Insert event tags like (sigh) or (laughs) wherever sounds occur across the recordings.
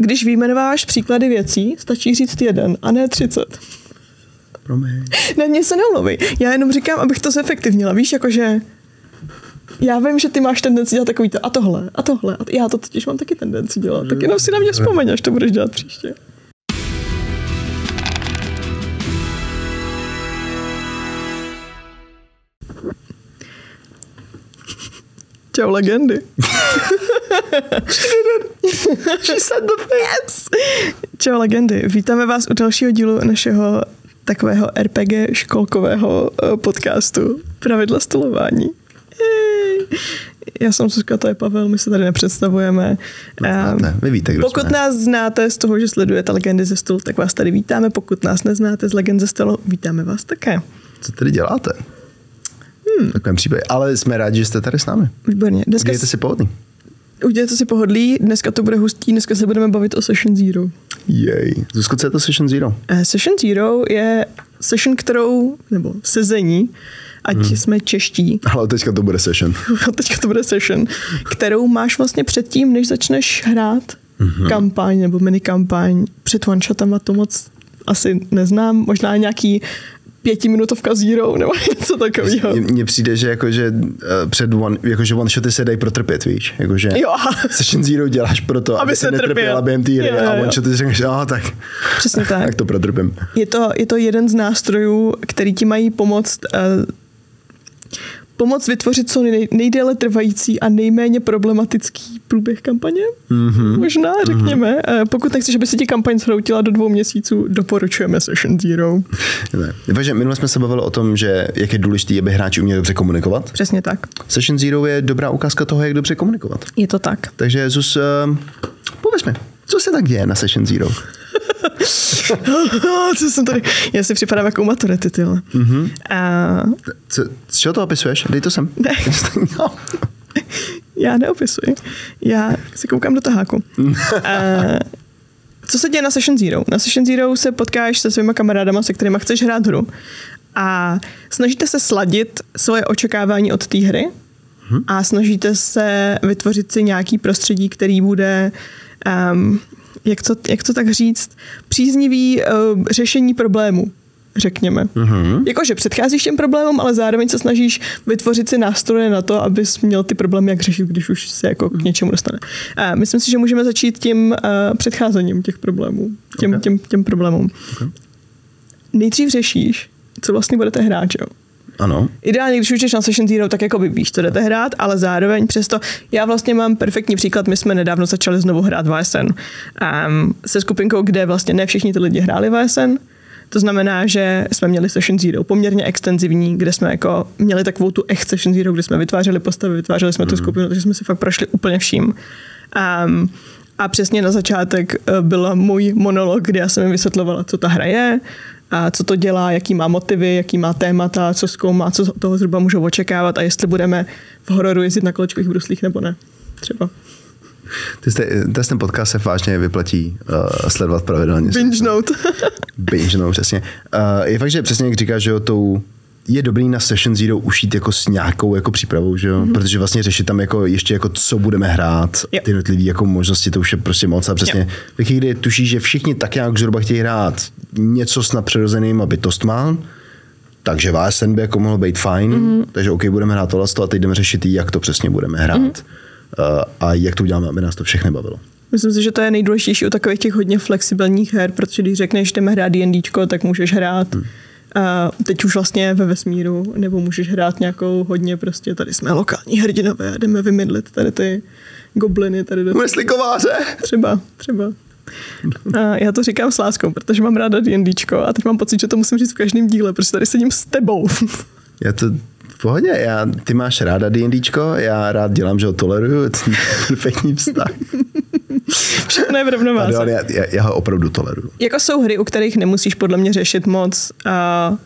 Když vyjmenováš příklady věcí, stačí říct jeden a ne třicet. Promiň. Ne, mě se neumluvej. Já jenom říkám, abych to zefektivnila. Víš, jakože já vím, že ty máš tendenci dělat takový to a tohle a tohle. A já to totiž mám taky tendenci dělat. Tak jenom si na mě vzpomeň, až to budeš dělat příště. Čau, legendy. She said the yes. Čau, legendy. Vítáme vás u dalšího dílu našeho takového RPG školkového eh, podcastu Pravidla stolování. Jej. Já jsem Zuzka, to je Pavel, my se tady nepředstavujeme. Znáte, vy víte, kdo Pokud jsme. nás znáte z toho, že sledujete Legendy ze stolu, tak vás tady vítáme. Pokud nás neznáte z Legend ze stolu, vítáme vás také. Co tady děláte? Hmm. Takovém případě. Ale jsme rádi, že jste tady s námi. Výborně. Dneska Dějte si pohodlný. udělejte si pohodlí, dneska to bude hustý, dneska se budeme bavit o Session Zero. Jej. Zuzko, co je to Session Zero? Eh, Session Zero je session, kterou, nebo sezení, ať hmm. jsme čeští, Ale teďka to bude session. (laughs) teďka to bude session, kterou máš vlastně předtím, než začneš hrát mm-hmm. kampaň nebo mini kampaň. Před one shotama to moc asi neznám, možná nějaký pětiminutovka zero nebo (laughs) něco takového. Mně- přijde, že jakože eh, před one, jakože one shoty se dají protrpět, víš? Jakože Jo. Session Zero děláš proto, aby, Aby se netrpěla trpěl. během té hry a one shoty si řekneš, ah, tak, Přesně tak. (laughs) tak to protrpím. Je to, je to jeden z nástrojů, který ti mají pomoct uh, pomoct vytvořit co nej, nejdéle trvající a nejméně problematický průběh kampaně. Mm-hmm. Možná, řekněme. Mm-hmm. Pokud nechceš, aby se ti kampaň zhroutila do dvou měsíců, doporučujeme Session Zero. Takže minule jsme se bavili o tom, že jak je důležité, aby hráči uměli dobře komunikovat. Přesně tak. Session Zero je dobrá ukázka toho, jak dobře komunikovat. Je to tak. Takže Zus, uh, pověz mi, co se tak děje na Session Zero? (laughs) Co jsem tady? Já si připadám jako u maturity, ty vole. Mm-hmm. A Co, z čeho to opisuješ? Dej to sem. Ne. No. (laughs) já neopisuji. Já si koukám do taháku. A, co se děje na Session Zero? Na Session Zero se potkáš se svýma kamarádama, se kterými chceš hrát hru a snažíte se sladit svoje očekávání od té hry a snažíte se vytvořit si nějaký prostředí, který bude um, jak, to, jak to tak říct, příznivý uh, řešení problému, řekněme. Mm-hmm. Jakože předcházíš těm problémům, ale zároveň se snažíš vytvořit si nástroje na to, abys měl ty problémy jak řešit, když už se jako k něčemu dostane. A myslím si, že můžeme začít tím uh, předcházením těch problémů, těm, Okay. těm, těm problémům. Okay. Nejdřív řešíš, co vlastně budete hrát, jo? Ano. Ideálně, když už jdeš na Session Zero, tak jako by víš, co jdete hrát, ale zároveň přesto, já vlastně mám perfektní příklad, my jsme nedávno začali znovu hrát VSN um, se skupinkou, kde vlastně ne všichni ty lidi hráli VSN, to znamená, že jsme měli Session Zero poměrně extenzivní, kde jsme jako měli takovou tu echt Session Zero, kde jsme vytvářeli postavy, vytvářeli jsme tu skupinu, takže jsme si fakt prošli úplně vším. Um, a přesně na začátek eh, byl můj monolog, kdy já jsem jim vysvětlovala, co ta hra je, a co to dělá, jaký má motivy, jaký má témata, co zkoumá, co toho zhruba můžou očekávat a jestli budeme v hororu jezdit na kolečkových bruslích nebo ne. Třeba. To ten podcast se vážně vyplatí uh, sledovat pravidelně. Binge note. Binge, no, přesně. Uh, je fakt, že přesně jak říkáš, že jo, tou je dobrý na Session Zero ušít jako s nějakou jako přípravou, že jo? Mm-hmm. Protože vlastně řešit tam jako ještě jako co budeme hrát, Jo. ty jednotlivé jako možnosti, to už je prostě moc a přesně ve chvíli, kdy tušíš, že všichni tak nějak zhruba chtějí hrát něco s nadpřirozenýma bytostma, takže VSN by jako mohlo být fajn, mm-hmm. takže OK, budeme hrát tohle a teď jdeme řešit, jak to přesně budeme hrát mm-hmm. a jak to uděláme, aby nás to všechny bavilo. Myslím si, že to je nejdůležitější u takových těch hodně flexibilních her, protože když řekneš, jdeme hrát D&Dčko, tak můžeš hrát hmm. A teď už vlastně ve vesmíru, nebo můžeš hrát nějakou hodně prostě, tady jsme lokální hrdinové, jdeme vymydlit tady ty gobliny, tady do Myslí kováře! Třeba, třeba. A já to říkám s láskou, protože mám ráda D&Dčko a teď mám pocit, že to musím říct v každém díle, protože tady sedím s tebou. (laughs) Já to v pohodě, já, ty máš ráda D&Dčko, já rád dělám, že ho toleruju, (laughs) je to perfektní vztah. Všechno je v rovnováze. Pardon, já, já, já ho opravdu toleruju. Jako jsou hry, u kterých nemusíš podle mě řešit moc uh,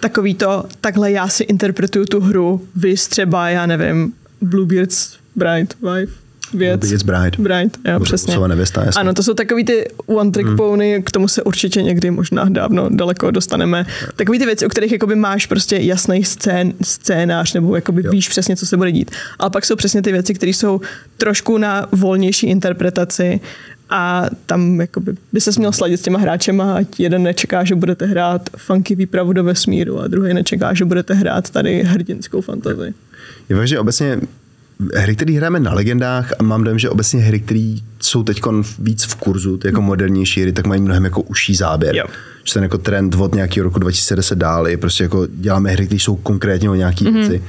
takový to, takhle já si interpretuju tu hru, vy třeba, já nevím, Bluebeards Bride, Wife, věc. Bluebeard's Bride. Bride, jo, přesně. Nevěsta, jasně. Ano, to jsou takový ty one trick hmm. pony, k tomu se určitě někdy možná dávno daleko dostaneme. Takový ty věci, u kterých jakoby máš prostě jasný scén, scénář, nebo jakoby Jo. víš přesně, co se bude dít. Ale pak jsou přesně ty věci, které jsou trošku na volnější interpretaci a tam jakoby, by se měl sladit s těma hráčema, ať jeden nečeká, že budete hrát funky výpravu do vesmíru a druhý nečeká, že budete hrát tady hrdinskou fantazii. Je fakt, že obecně hry, které hrajeme na legendách a mám dojem, že obecně hry, které jsou teď víc v kurzu, ty jako modernější hry, tak mají mnohem jako užší záběr. Jo. Že ten jako trend od nějakého roku 2010 dál je prostě jako děláme hry, které jsou konkrétně o nějaký mm-hmm. věci.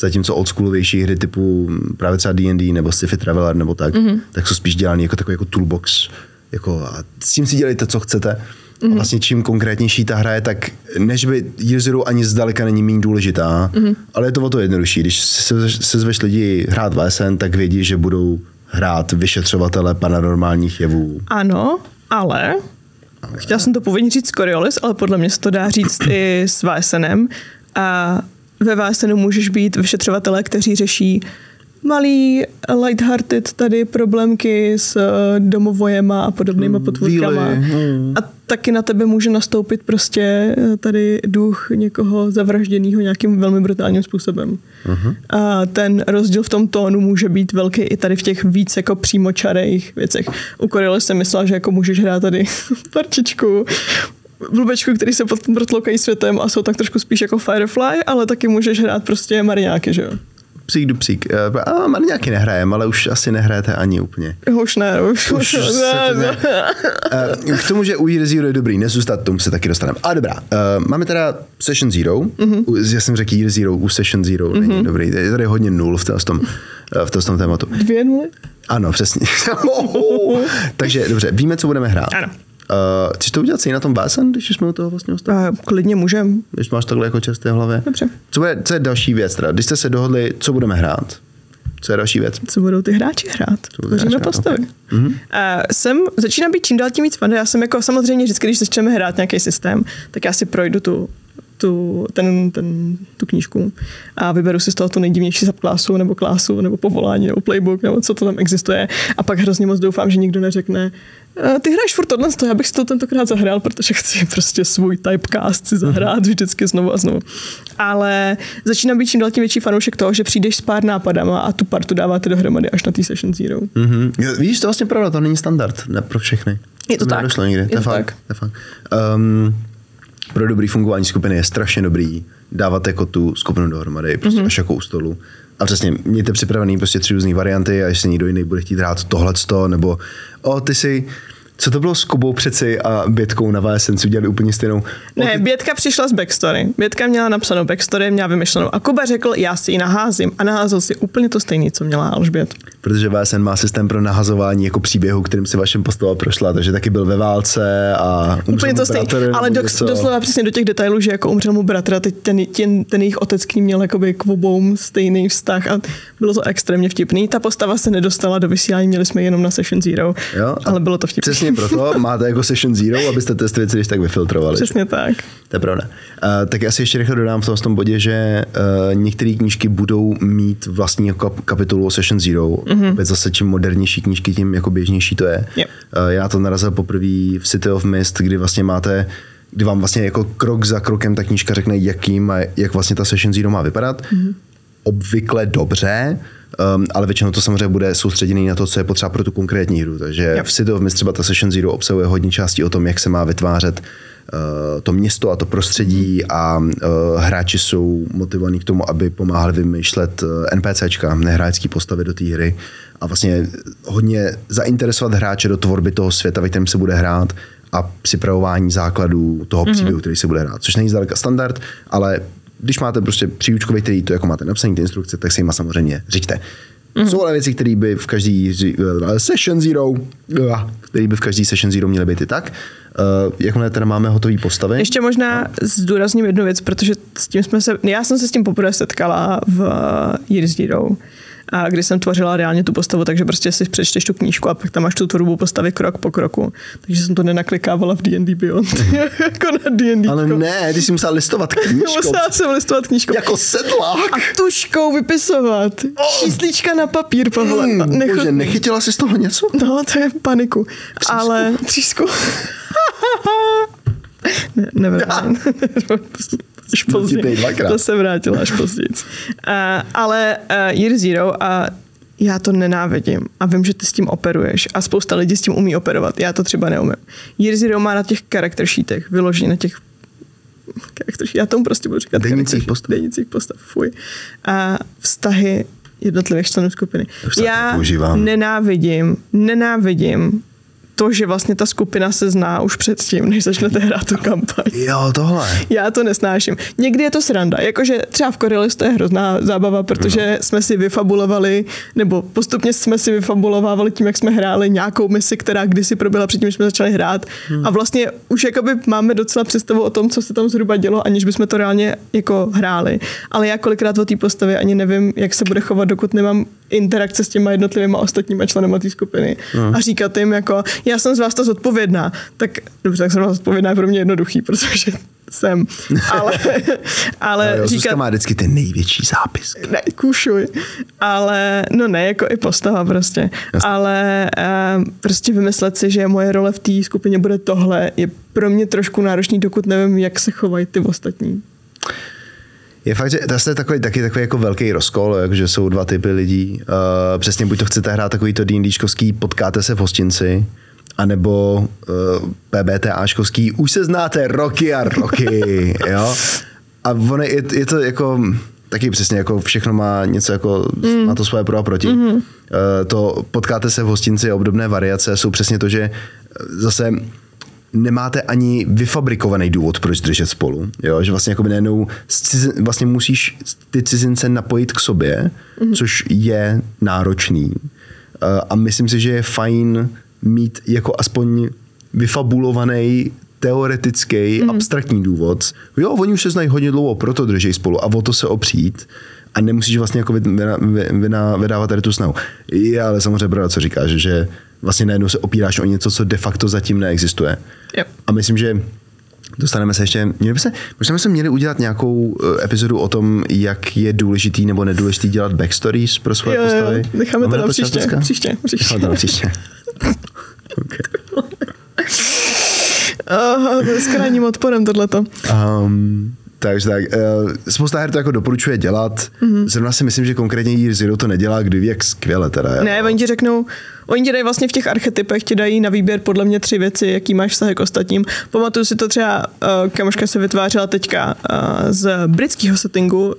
Zatímco oldschoolovější hry typu právě třeba D&D nebo Sci-Fi Traveler nebo tak, mm-hmm. tak jsou spíš dělané jako takový jako toolbox. Jako, a s tím si dělejte, co chcete. Mm-hmm. A vlastně čím konkrétnější ta hra je, tak než by Zero ani zdaleka není méně důležitá, mm-hmm. ale je to o to jednodušší. Když se, se zveš lidi hrát VSN, tak vědí, že budou hrát vyšetřovatele paranormálních jevů. Ano, ale Chtěla jsem to původně říct Coriolis, ale podle mě se to dá říct i s VSNem. A ve VSNu můžeš být vyšetřovatelé, kteří řeší malý lighthearted tady problémky s eh, domovojema a podobnýma potvůrkama. Hmm. A taky na tebe může nastoupit prostě eh, tady duch někoho zavražděného nějakým velmi brutálním způsobem. Uh-huh. A ten rozdíl v tom tónu může být velký i tady v těch víc jako přímočarých věcech. U Coriolis jsem myslela, že jako můžeš hrát tady (laughs) parčičku, blbečku, který se potom protloukají světem a jsou tak trošku spíš jako Firefly, ale taky můžeš hrát prostě mariáky, že jo? Psík do psík. Eh, A nějaký nehrajem, ale už asi nehrajete ani úplně. Už ne, už, Už už se to ne- Eh, K tomu, že u Year Zero je dobrý nezůstat, tomu se taky dostaneme. A dobrá, eh, máme teda Session Zero. Mm-hmm. Já jsem řekl Year Zero, u Session Zero mm-hmm. není dobrý. Je tady hodně nul v tom, v tom tématu. Dvě nuly? Ano, přesně. (laughs) (laughs) Takže dobře, víme, co budeme hrát. Ano. Uh, chceš to udělat si na tom básen, když jsme u toho vlastně ostali? A klidně můžem. Když máš takhle jako čerstvé v hlavě. Dobře. Co, bude, co je další věc teda? Když jste se dohodli, co budeme hrát? Co je další věc? Co budou ty hráči hrát? Tvoříme postavy. ok. Mhm. Uh, jsem, začínám být čím dál tím víc fan. Já jsem jako samozřejmě vždycky, když začneme hrát nějaký systém, tak já si projdu tu tu, ten, ten, tu knížku a vyberu si z toho tu nejdivnější subklásu nebo klásu nebo povolání nebo playbook nebo co to tam existuje a pak hrozně moc doufám, že nikdo neřekne "Eh, ty hraješ furt tohle, já bych si to tentokrát zahrál, protože (laughs) chci prostě svůj typecast si zahrát vždycky znovu a znovu. Ale začínám být čím dál tím větší fanoušek toho, že přijdeš s pár nápadama a tu partu dáváte dohromady až na té session zero. Mm-hmm. Víš, to je vlastně pravda, to není standard ne pro všechny. Je to mi tak. nikdy, Je to to fakt. tak. To fakt. Um, pro dobrý fungování skupiny je strašně dobrý dávat jako tu skupinu dohromady, prostě mm-hmm. až jako u stolu. A přesně, mějte připravený prostě tři různé varianty a jestli někdo jiný bude chtít hrát tohleto, nebo o, ty si, co to bylo s Kubou přeci a Bětkou na VSN, co udělali úplně stejnou. Ne, Bětka přišla z backstory. Bětka měla napsanou backstory, měla vymyšlenou. A Kuba řekl, já si ji naházím. A naházel si úplně to stejný, co měla Alžbět. protože VSN má systém pro nahazování jako příběhu, kterým si vašem postava prošla, takže taky byl ve válce a Úplně to bratr Ale do, něco. doslova přesně do těch detailů, že jako umřel mu bratr a teď ten, ten, ten jejich otec k ní měl jakoby k obou stejný vztah a bylo to extrémně vtipný. Ta postava se nedostala do vysílání, měli jsme jenom na Session Zero, Jo, ale bylo to vtipný. Přesně proto máte jako Session Zero, abyste ty věci když tak vyfiltrovali. Přesně tak. To je pravda. Uh, tak já si ještě rychle dodám v tom, v tom bodě, že uh, některé knížky budou mít vlastní jako kap- kapitolu o Session Zero. Mm-hmm. Opět zase čím modernější knížky, tím jako běžnější to je. Yep. Uh, já to narazil poprvé v City of Mist, kdy vlastně máte kdy vám vlastně jako krok za krokem ta knížka řekne, jakým jak vlastně ta Session Zero má vypadat. Mm-hmm. Obvykle dobře, um, ale většinou to samozřejmě bude soustředěný na to, co je potřeba pro tu konkrétní hru. Takže Yep. v City of Mist třeba ta Session Zero obsahuje hodně částí o tom, jak se má vytvářet uh, to město a to prostředí a uh, hráči jsou motivovaní k tomu, aby pomáhali vymýšlet uh, NPCčka, nehráčský postavy do té hry a vlastně hodně zainteresovat hráče do tvorby toho světa, ve kterém se bude hrát a připravování základů toho mm-hmm. příběhu, který se bude hrát. Což není zdaleka standard, ale když máte prostě příučkový, který to jako máte napsaný ty instrukce, tak si jima samozřejmě řiďte. Mm-hmm. Jsou ale věci, které by v každý eh, session zero, které by v každý session zero měly být i tak. Uh, jakmile teda máme hotové postavy. Ještě možná zdůrazním jednu věc, protože s tím jsme se, já jsem se s tím poprvé setkala v Years Zero, a kdy jsem tvořila reálně tu postavu, takže prostě si přečteš tu knížku a pak tam máš tu tvorbu postavy krok po kroku. Takže jsem to nenaklikávala v D&D Beyond. (laughs) jako na D&D. Ale ne, ty jsi musel listovat (laughs) knížkou. Musela jsem listovat knížku. jako sedlák. A tuškou vypisovat. Číslička na papír, Pavle. Hmm, Mm, bože, nechytila jsi z toho něco? No, to je paniku. Ale třísku. (laughs) ne, nevím. Až později. To se vrátilo až později. Uh, (laughs) ale uh, Year Zero a já to nenávidím a vím, že ty s tím operuješ a spousta lidí s tím umí operovat. Já to třeba neumím. Year Zero má na těch character sheetech, vyloženě na těch character sheet, já tomu prostě budu říkat Denících postav. Denících postav, fuj. A vztahy jednotlivých členů skupiny. Já používám. nenávidím, nenávidím to, že vlastně ta skupina se zná už předtím, než začnete hrát tu kampaň. Jo, tohle. Já to nesnáším. Někdy je to sranda, jakože třeba v Coriolis to je hrozná zábava, protože no. jsme si vyfabulovali, nebo postupně jsme si vyfabulovávali tím, jak jsme hráli nějakou misi, která kdysi proběhla předtím, než jsme začali hrát. Hmm. A vlastně už jakoby máme docela představu o tom, co se tam zhruba dělo, aniž bychom to reálně jako hráli. Ale já kolikrát o té postavě ani nevím, jak se bude chovat, dokud nemám interakce s těma jednotlivými ostatními členy té skupiny. Hmm. A říkat jim jako, já jsem z vás ta zodpovědná. Tak dobře, tak jsem vás zodpovědná je pro mě jednoduchý, (laughs) protože jsem. Ale, (laughs) ale No, jo, říkat, Zuzka má vždycky ten největší zápis. ne, kušuj. Ale, no ne, jako i postava prostě. Jasně. Ale uh, prostě vymyslet si, že moje role v té skupině bude tohle, je pro mě trošku náročný, dokud nevím, jak se chovají ty ostatní. Je fakt, že to je takový, taky takový jako velký rozkol, že jsou dva typy lidí. Uh, přesně buď to chcete hrát takový to D&Dčkovský, potkáte se v hostinci, anebo uh, PBTAškovský, už se znáte roky a roky, (laughs) jo. A ono je, je to jako taky přesně jako všechno má něco jako, mm. má to svoje pro a proti. Mm-hmm. Uh, to potkáte se v hostinci a obdobné variace jsou přesně to, že eh, zase nemáte ani vyfabrikovaný důvod, proč držet spolu. Jo? Že vlastně jako najednou s cizin, vlastně musíš ty cizince napojit k sobě, mm-hmm. což je náročný. Uh, a myslím si, že je fajn mít jako aspoň vyfabulovaný teoretický, mm. abstraktní důvod. Jo, oni už se znají hodně dlouho, proto drží spolu a o to se opřít a nemusíš vlastně jako vydávat tady tu snahu. Je ale samozřejmě pravda, co říkáš, že vlastně najednou se opíráš o něco, co de facto zatím neexistuje. Yep. A myslím, že Dostaneme se ještě, měli by se, možná bychom měli udělat nějakou eh, epizodu o tom, jak je důležitý nebo nedůležitý dělat backstories pro svoje Jo, jo, postavy. necháme Máme to na příště, dneska? příště, příště. Necháme to na příště. (laughs) okay. Oh, je s krajním odporem tohleto. Um, takže tak, uh, spousta her to jako doporučuje dělat. Mhm. Mm-hmm. Zrovna si myslím, že konkrétně Year Zero to nedělá, kdy ví, jak skvěle teda. Ne, oni ti řeknou, oni ti dají vlastně v těch archetypech, ti dají na výběr podle mě tři věci, jaký máš vztah k ostatním. Pamatuju si to třeba, uh, kamoška se vytvářela teďka uh, z britského settingu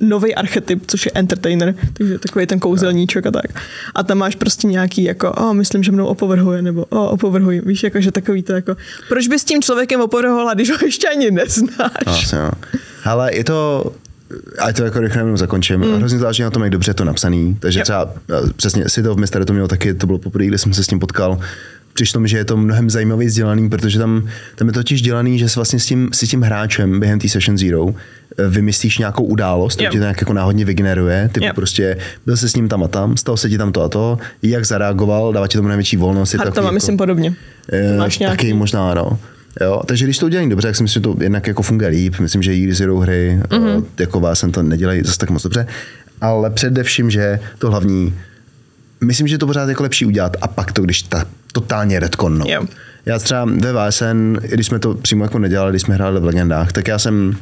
nový archetyp, což je entertainer, takže takový ten kouzelníček a tak. A tam máš prostě nějaký jako, o, oh, myslím, že mnou opovrhuje, nebo o, oh, opovrhuji, víš, jako, že takový to jako, proč bys s tím člověkem opovrhovala, když ho ještě ani neznáš? No. Ale je to, ať to jako rychle jenom zakončím, mm. hrozně záleží na tom, jak dobře je to napsaný. Takže Jo. třeba eh, přesně si to v to mělo taky, to bylo poprvé, kdy jsem se s tím potkal. Přišlo mi, že je to mnohem zajímavěji vzdělaný, protože tam, tam je totiž dělaný, že s vlastně s tím, si tím hráčem během té Session Zero eh, vymyslíš nějakou událost, Jo. to ti to nějak jako náhodně vygeneruje, ty Jo. prostě byl se s ním tam a tam, stalo se ti tam to a to, jak zareagoval, dává ti tomu největší volnost. je to jako- myslím, podobně. Eh, Máš nějaký- Taky možná, no. Jo, takže když to udělají dobře, tak si myslím, že to jednak jako funguje líp. Myslím, že Year Zero hry Mhm. mm-hmm. jako vás to nedělají zase tak moc dobře. Ale především, že to hlavní, myslím, že to pořád jako lepší udělat a pak to, když ta totálně retconnou. Jo. Já třeba ve VSN, když jsme to přímo jako nedělali, když jsme hráli v legendách, tak já jsem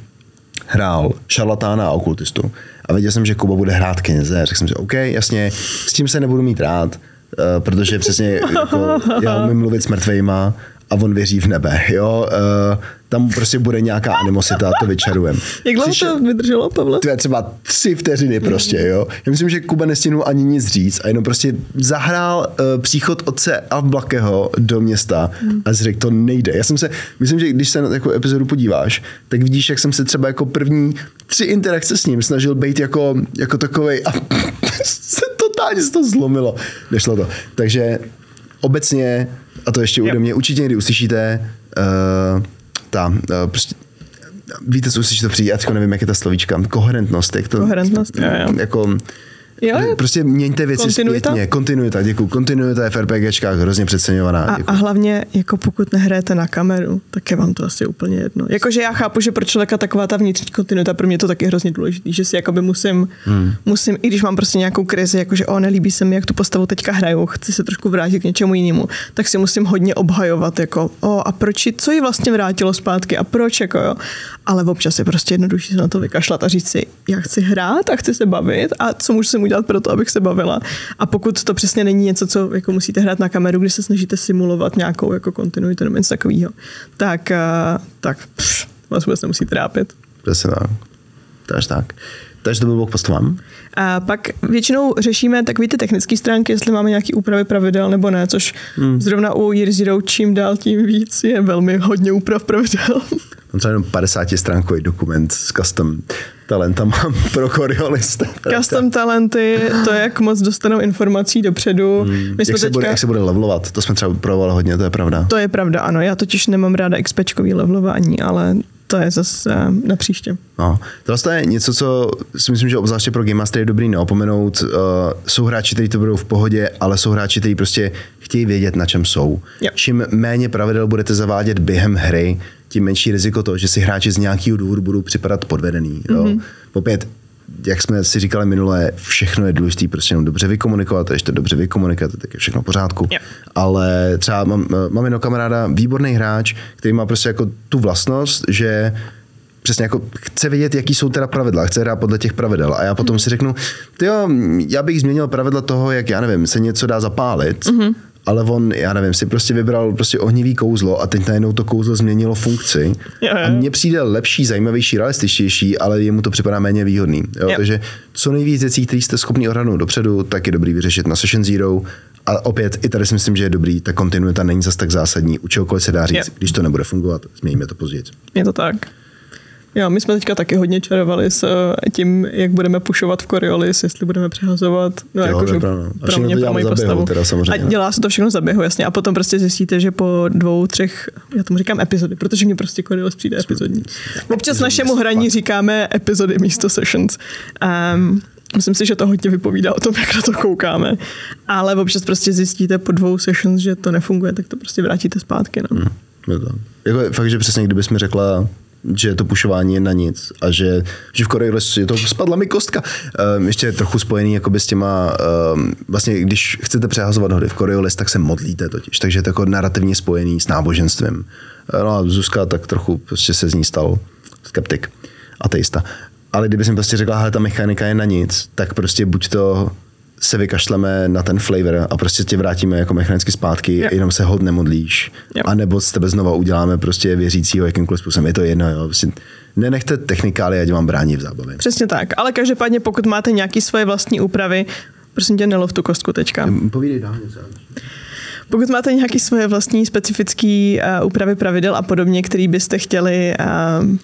hrál šarlatána a okultistu. A věděl jsem, že Kuba bude hrát kněze. Řekl jsem si, OK, jasně, s tím se nebudu mít rád, eh, protože přesně (laughs) jako, já umím mluvit s mrtvejma a on věří v nebe. Jo? Eh, Tam prostě bude nějaká animosita, to vyčarujem. Jak dlouho to vydrželo, Pavle? to je třeba tři vteřiny prostě, jo. Já myslím, že Kuba nestihnul ani nic říct a jenom prostě zahrál uh, příchod otce Avblakeho do města a řekl, to nejde. Já jsem se, myslím, že když se na takovou epizodu podíváš, tak vidíš, jak jsem se třeba jako první tři interakce s ním snažil být jako, jako takovej a (laughs) se totálně se to zlomilo. Nešlo to. Takže obecně, a to ještě ode mě, určitě někdy uslyšíte uh, ta, uh, prostě Víte, co uslyšíte přijít, já nevím, jak je ta slovíčka, koherentnost, jak to... Koherentnost, jo, jo. Jako, Jo, prostě měňte věci Kontinuita? zpětně. Kontinuita, děkuji. Kontinuita je v RPGčkách hrozně přeceňovaná. A, a hlavně, jako pokud nehrajete na kameru, tak je vám to asi úplně jedno. Jakože já chápu, že pro člověka taková ta vnitřní kontinuita, pro mě je to taky hrozně důležitý, že si jakoby musím, hmm. musím, i když mám prostě nějakou krizi, jakože o, nelíbí se mi, jak tu postavu teďka hraju, chci se trošku vrátit k něčemu jinému, tak si musím hodně obhajovat, jako o, a proč, co ji vlastně vrátilo zpátky a proč, jako jo. Ale občas je prostě jednodušší se na to vykašlat a říct si, já chci hrát a chci se bavit a co musím udělat dát pro to, abych se bavila. A pokud to přesně není něco, co jako musíte hrát na kameru, když se snažíte simulovat nějakou jako kontinuitu nebo něco takového, tak, uh, tak pff, vás vůbec nemusí trápit. Přesně tak. Takže tak. Takže to byl blok postovám. A pak většinou řešíme takové ty technické stránky, jestli máme nějaké úpravy pravidel nebo ne, což hmm. zrovna u Year Zero čím dál tím víc je velmi hodně úprav pravidel. (laughs) Mám třeba jenom 50 stránkový dokument s custom talentama (laughs) pro choreolista. Custom talenty, to jak moc dostanou informací dopředu. Hmm. My jsme jak, se teďka... bude, jak se bude levelovat, to jsme třeba provali hodně, to je pravda. To je pravda, ano. Já totiž nemám ráda XPčkový levelování, ale to je zase eh, na příště. No, tohle je něco, co si myslím, že obzvláště pro Game Master je dobrý neopomenout. Uh, jsou hráči, kteří to budou v pohodě, ale jsou hráči, kteří prostě chtějí vědět, na čem jsou. Jo. Čím méně pravidel budete zavádět během hry, tím menší riziko to, že si hráči z nějakého důvodu budou připadat podvedený. Jo? Mm-hmm. Opět, jak jsme si říkali minule, všechno je důležité prostě jenom dobře vykomunikovat, a když to dobře vykomunikujete, tak je všechno v pořádku. Yeah. Ale třeba mám, mám jenom kamaráda, výborný hráč, který má prostě jako tu vlastnost, že přesně jako chce vědět, jaký jsou teda pravidla, chce hrát podle těch pravidel. A já potom mm. si řeknu, ty jo, já bych změnil pravidla toho, jak já nevím, se něco dá zapálit, mm-hmm ale on, já nevím, si prostě vybral prostě ohnivý kouzlo a teď najednou to kouzlo změnilo funkci. Jo, jo. A mně přijde lepší, zajímavější, realističtější, ale jemu to připadá méně výhodný. Jo? Jo. Takže co nejvíc věcí, které jste schopni odhadnout dopředu, tak je dobrý vyřešit na Session Zero. A opět, i tady si myslím, že je dobrý, ta kontinuita není zas tak zásadní. U čehokoliv se dá říct, jo. když to nebude fungovat, změníme to později. Je to tak. Jo, my jsme teďka taky hodně čarovali s eh, tím, jak budeme pušovat v Coriolis, jestli budeme přehazovat. No, jo, jako, pro mě, pro moji postavu. Teda, a dělá se to všechno za běhu, jasně. A potom prostě zjistíte, že po dvou, třech, já tomu říkám epizody, protože mě prostě Coriolis přijde epizodní. Občas našemu hraní říkáme epizody místo sessions. Um, Myslím si, že to hodně vypovídá o tom, jak na to koukáme. Ale občas prostě zjistíte po dvou sessions, že to nefunguje, tak to prostě vrátíte zpátky. No. Hmm, je to. Jako, fakt, že přesně kdybys mi řekla, že to pušování je na nic a že, že v Coriolis je to, spadla mi kostka. Um, ještě trochu spojený jakoby s těma, um, vlastně když chcete přehazovat hody v Coriolis, tak se modlíte totiž, takže je to jako narrativně spojený s náboženstvím. No a Zuzka tak trochu prostě se z ní stal skeptik, ateista. Ale kdyby jsem prostě řekla, že ta mechanika je na nic, tak prostě buď to se vykašleme na ten flavor a prostě tě vrátíme jako mechanicky zpátky, yep. jenom se hod nemodlíš. Yep. A nebo z tebe znova uděláme prostě věřícího jakýmkoliv způsobem. Je to jedno, jo. Prostě nenechte technikály, ať vám brání v zábavě. Přesně tak. Ale každopádně, pokud máte nějaké svoje vlastní úpravy, prosím tě, nelov tu kostku teďka. Povídej dál něco. Pokud máte nějaké svoje vlastní specifické uh, úpravy pravidel a podobně, který byste chtěli uh,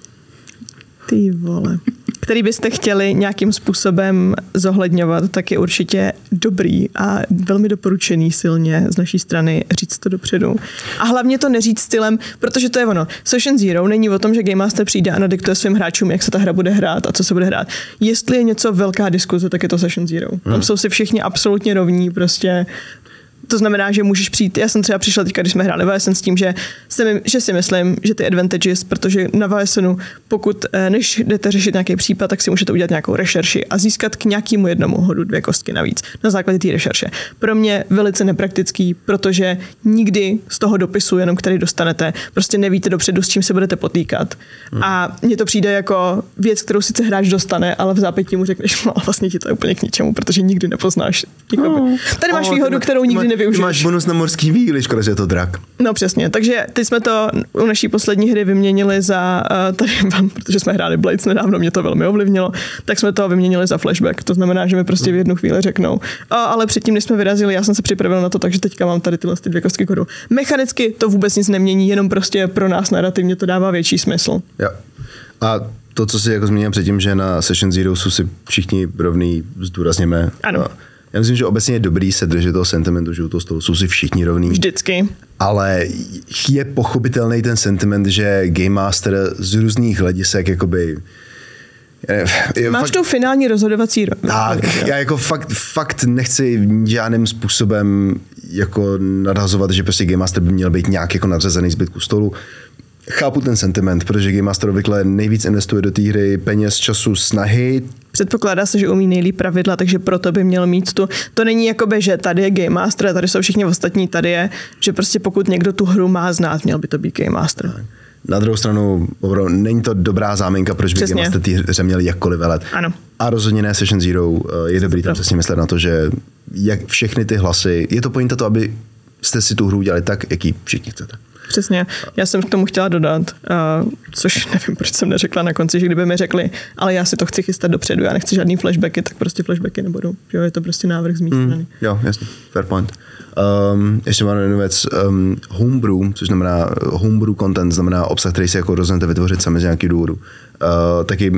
ty vole který byste chtěli nějakým způsobem zohledňovat, tak je určitě dobrý a velmi doporučený silně z naší strany říct to dopředu. A hlavně to neříct stylem, protože to je ono. Session Zero není o tom, že Game Master přijde a nadiktuje svým hráčům, jak se ta hra bude hrát a co se bude hrát. Jestli je něco velká diskuze, tak je to Session Zero. Tam hmm. jsou si všichni absolutně rovní, prostě to znamená, že můžeš přijít. Já jsem třeba přišla teďka, když jsme hráli VSN s tím, že, si, že si myslím, že ty advantages, protože na VSNu, pokud eh, než jdete řešit nějaký případ, tak si můžete udělat nějakou rešerši a získat k nějakému jednomu hodu dvě kostky navíc na základě té rešerše. Pro mě velice nepraktický, protože nikdy z toho dopisu, jenom který dostanete, prostě nevíte dopředu, s čím se budete potýkat. Hmm. A mně to přijde jako věc, kterou sice hráč dostane, ale v zápětí mu řekneš, no vlastně ti to je úplně k ničemu, protože nikdy nepoznáš. Hmm. Tady máš oh, výhodu, kterou nikdy nevyužiješ. Máš bonus na morský víly, škoda, že je to drak. No přesně, takže teď jsme to u naší poslední hry vyměnili za, uh, tady, protože jsme hráli Blades nedávno, mě to velmi ovlivnilo, tak jsme to vyměnili za flashback. To znamená, že mi prostě v jednu chvíli řeknou, a, ale předtím, než jsme vyrazili, já jsem se připravil na to, takže teďka mám tady tyhle ty dvě kostky koru. Mechanicky to vůbec nic nemění, jenom prostě pro nás narrativně to dává větší smysl. Jo. A to, co si jako zmínil předtím, že na Session Zero jsou si všichni rovný, zdůrazněme. Ano. A já myslím, že obecně je dobrý se držet toho sentimentu, že u toho stolu jsou si všichni rovní. Vždycky. Ale je pochopitelný ten sentiment, že Game Master z různých hledisek jakoby je, Máš fakt, tu finální rozhodovací Tak, já jako fakt, fakt nechci žádným způsobem jako nadhazovat, že prostě Game Master by měl být nějak jako nadřazený zbytku stolu. Chápu ten sentiment, protože Game Master obvykle nejvíc investuje do té hry peněz, času, snahy. Předpokládá se, že umí nejlíp pravidla, takže proto by měl mít tu. To není jako by, že tady je Game Master, tady jsou všichni ostatní, tady je, že prostě pokud někdo tu hru má znát, měl by to být Game Master. Na druhou stranu, opravdu, není to dobrá záminka, proč by Přesně. Game Master té hře měli jakkoliv velet. Ano. A rozhodně ne Session Zero. eh, Je dobrý tam přesně myslet na to, že jak všechny ty hlasy, je to pointa to, aby jste si tu hru udělali tak, jaký všichni chcete. Přesně. Já jsem k tomu chtěla dodat, uh, což (laughs) nevím, proč jsem neřekla na konci, že kdyby mi řekli, ale já si to chci chystat dopředu, já nechci žádný flashbacky, tak prostě flashbacky nebudou. Jo, je to prostě návrh z mé Hmm. strany. Jo, jasně, fair point. Um, ještě mám jednu věc. Um, homebrew, což znamená homebrew content, znamená obsah, který si jako rozhodnete vytvořit sami z nějakého důvodu. Uh, taky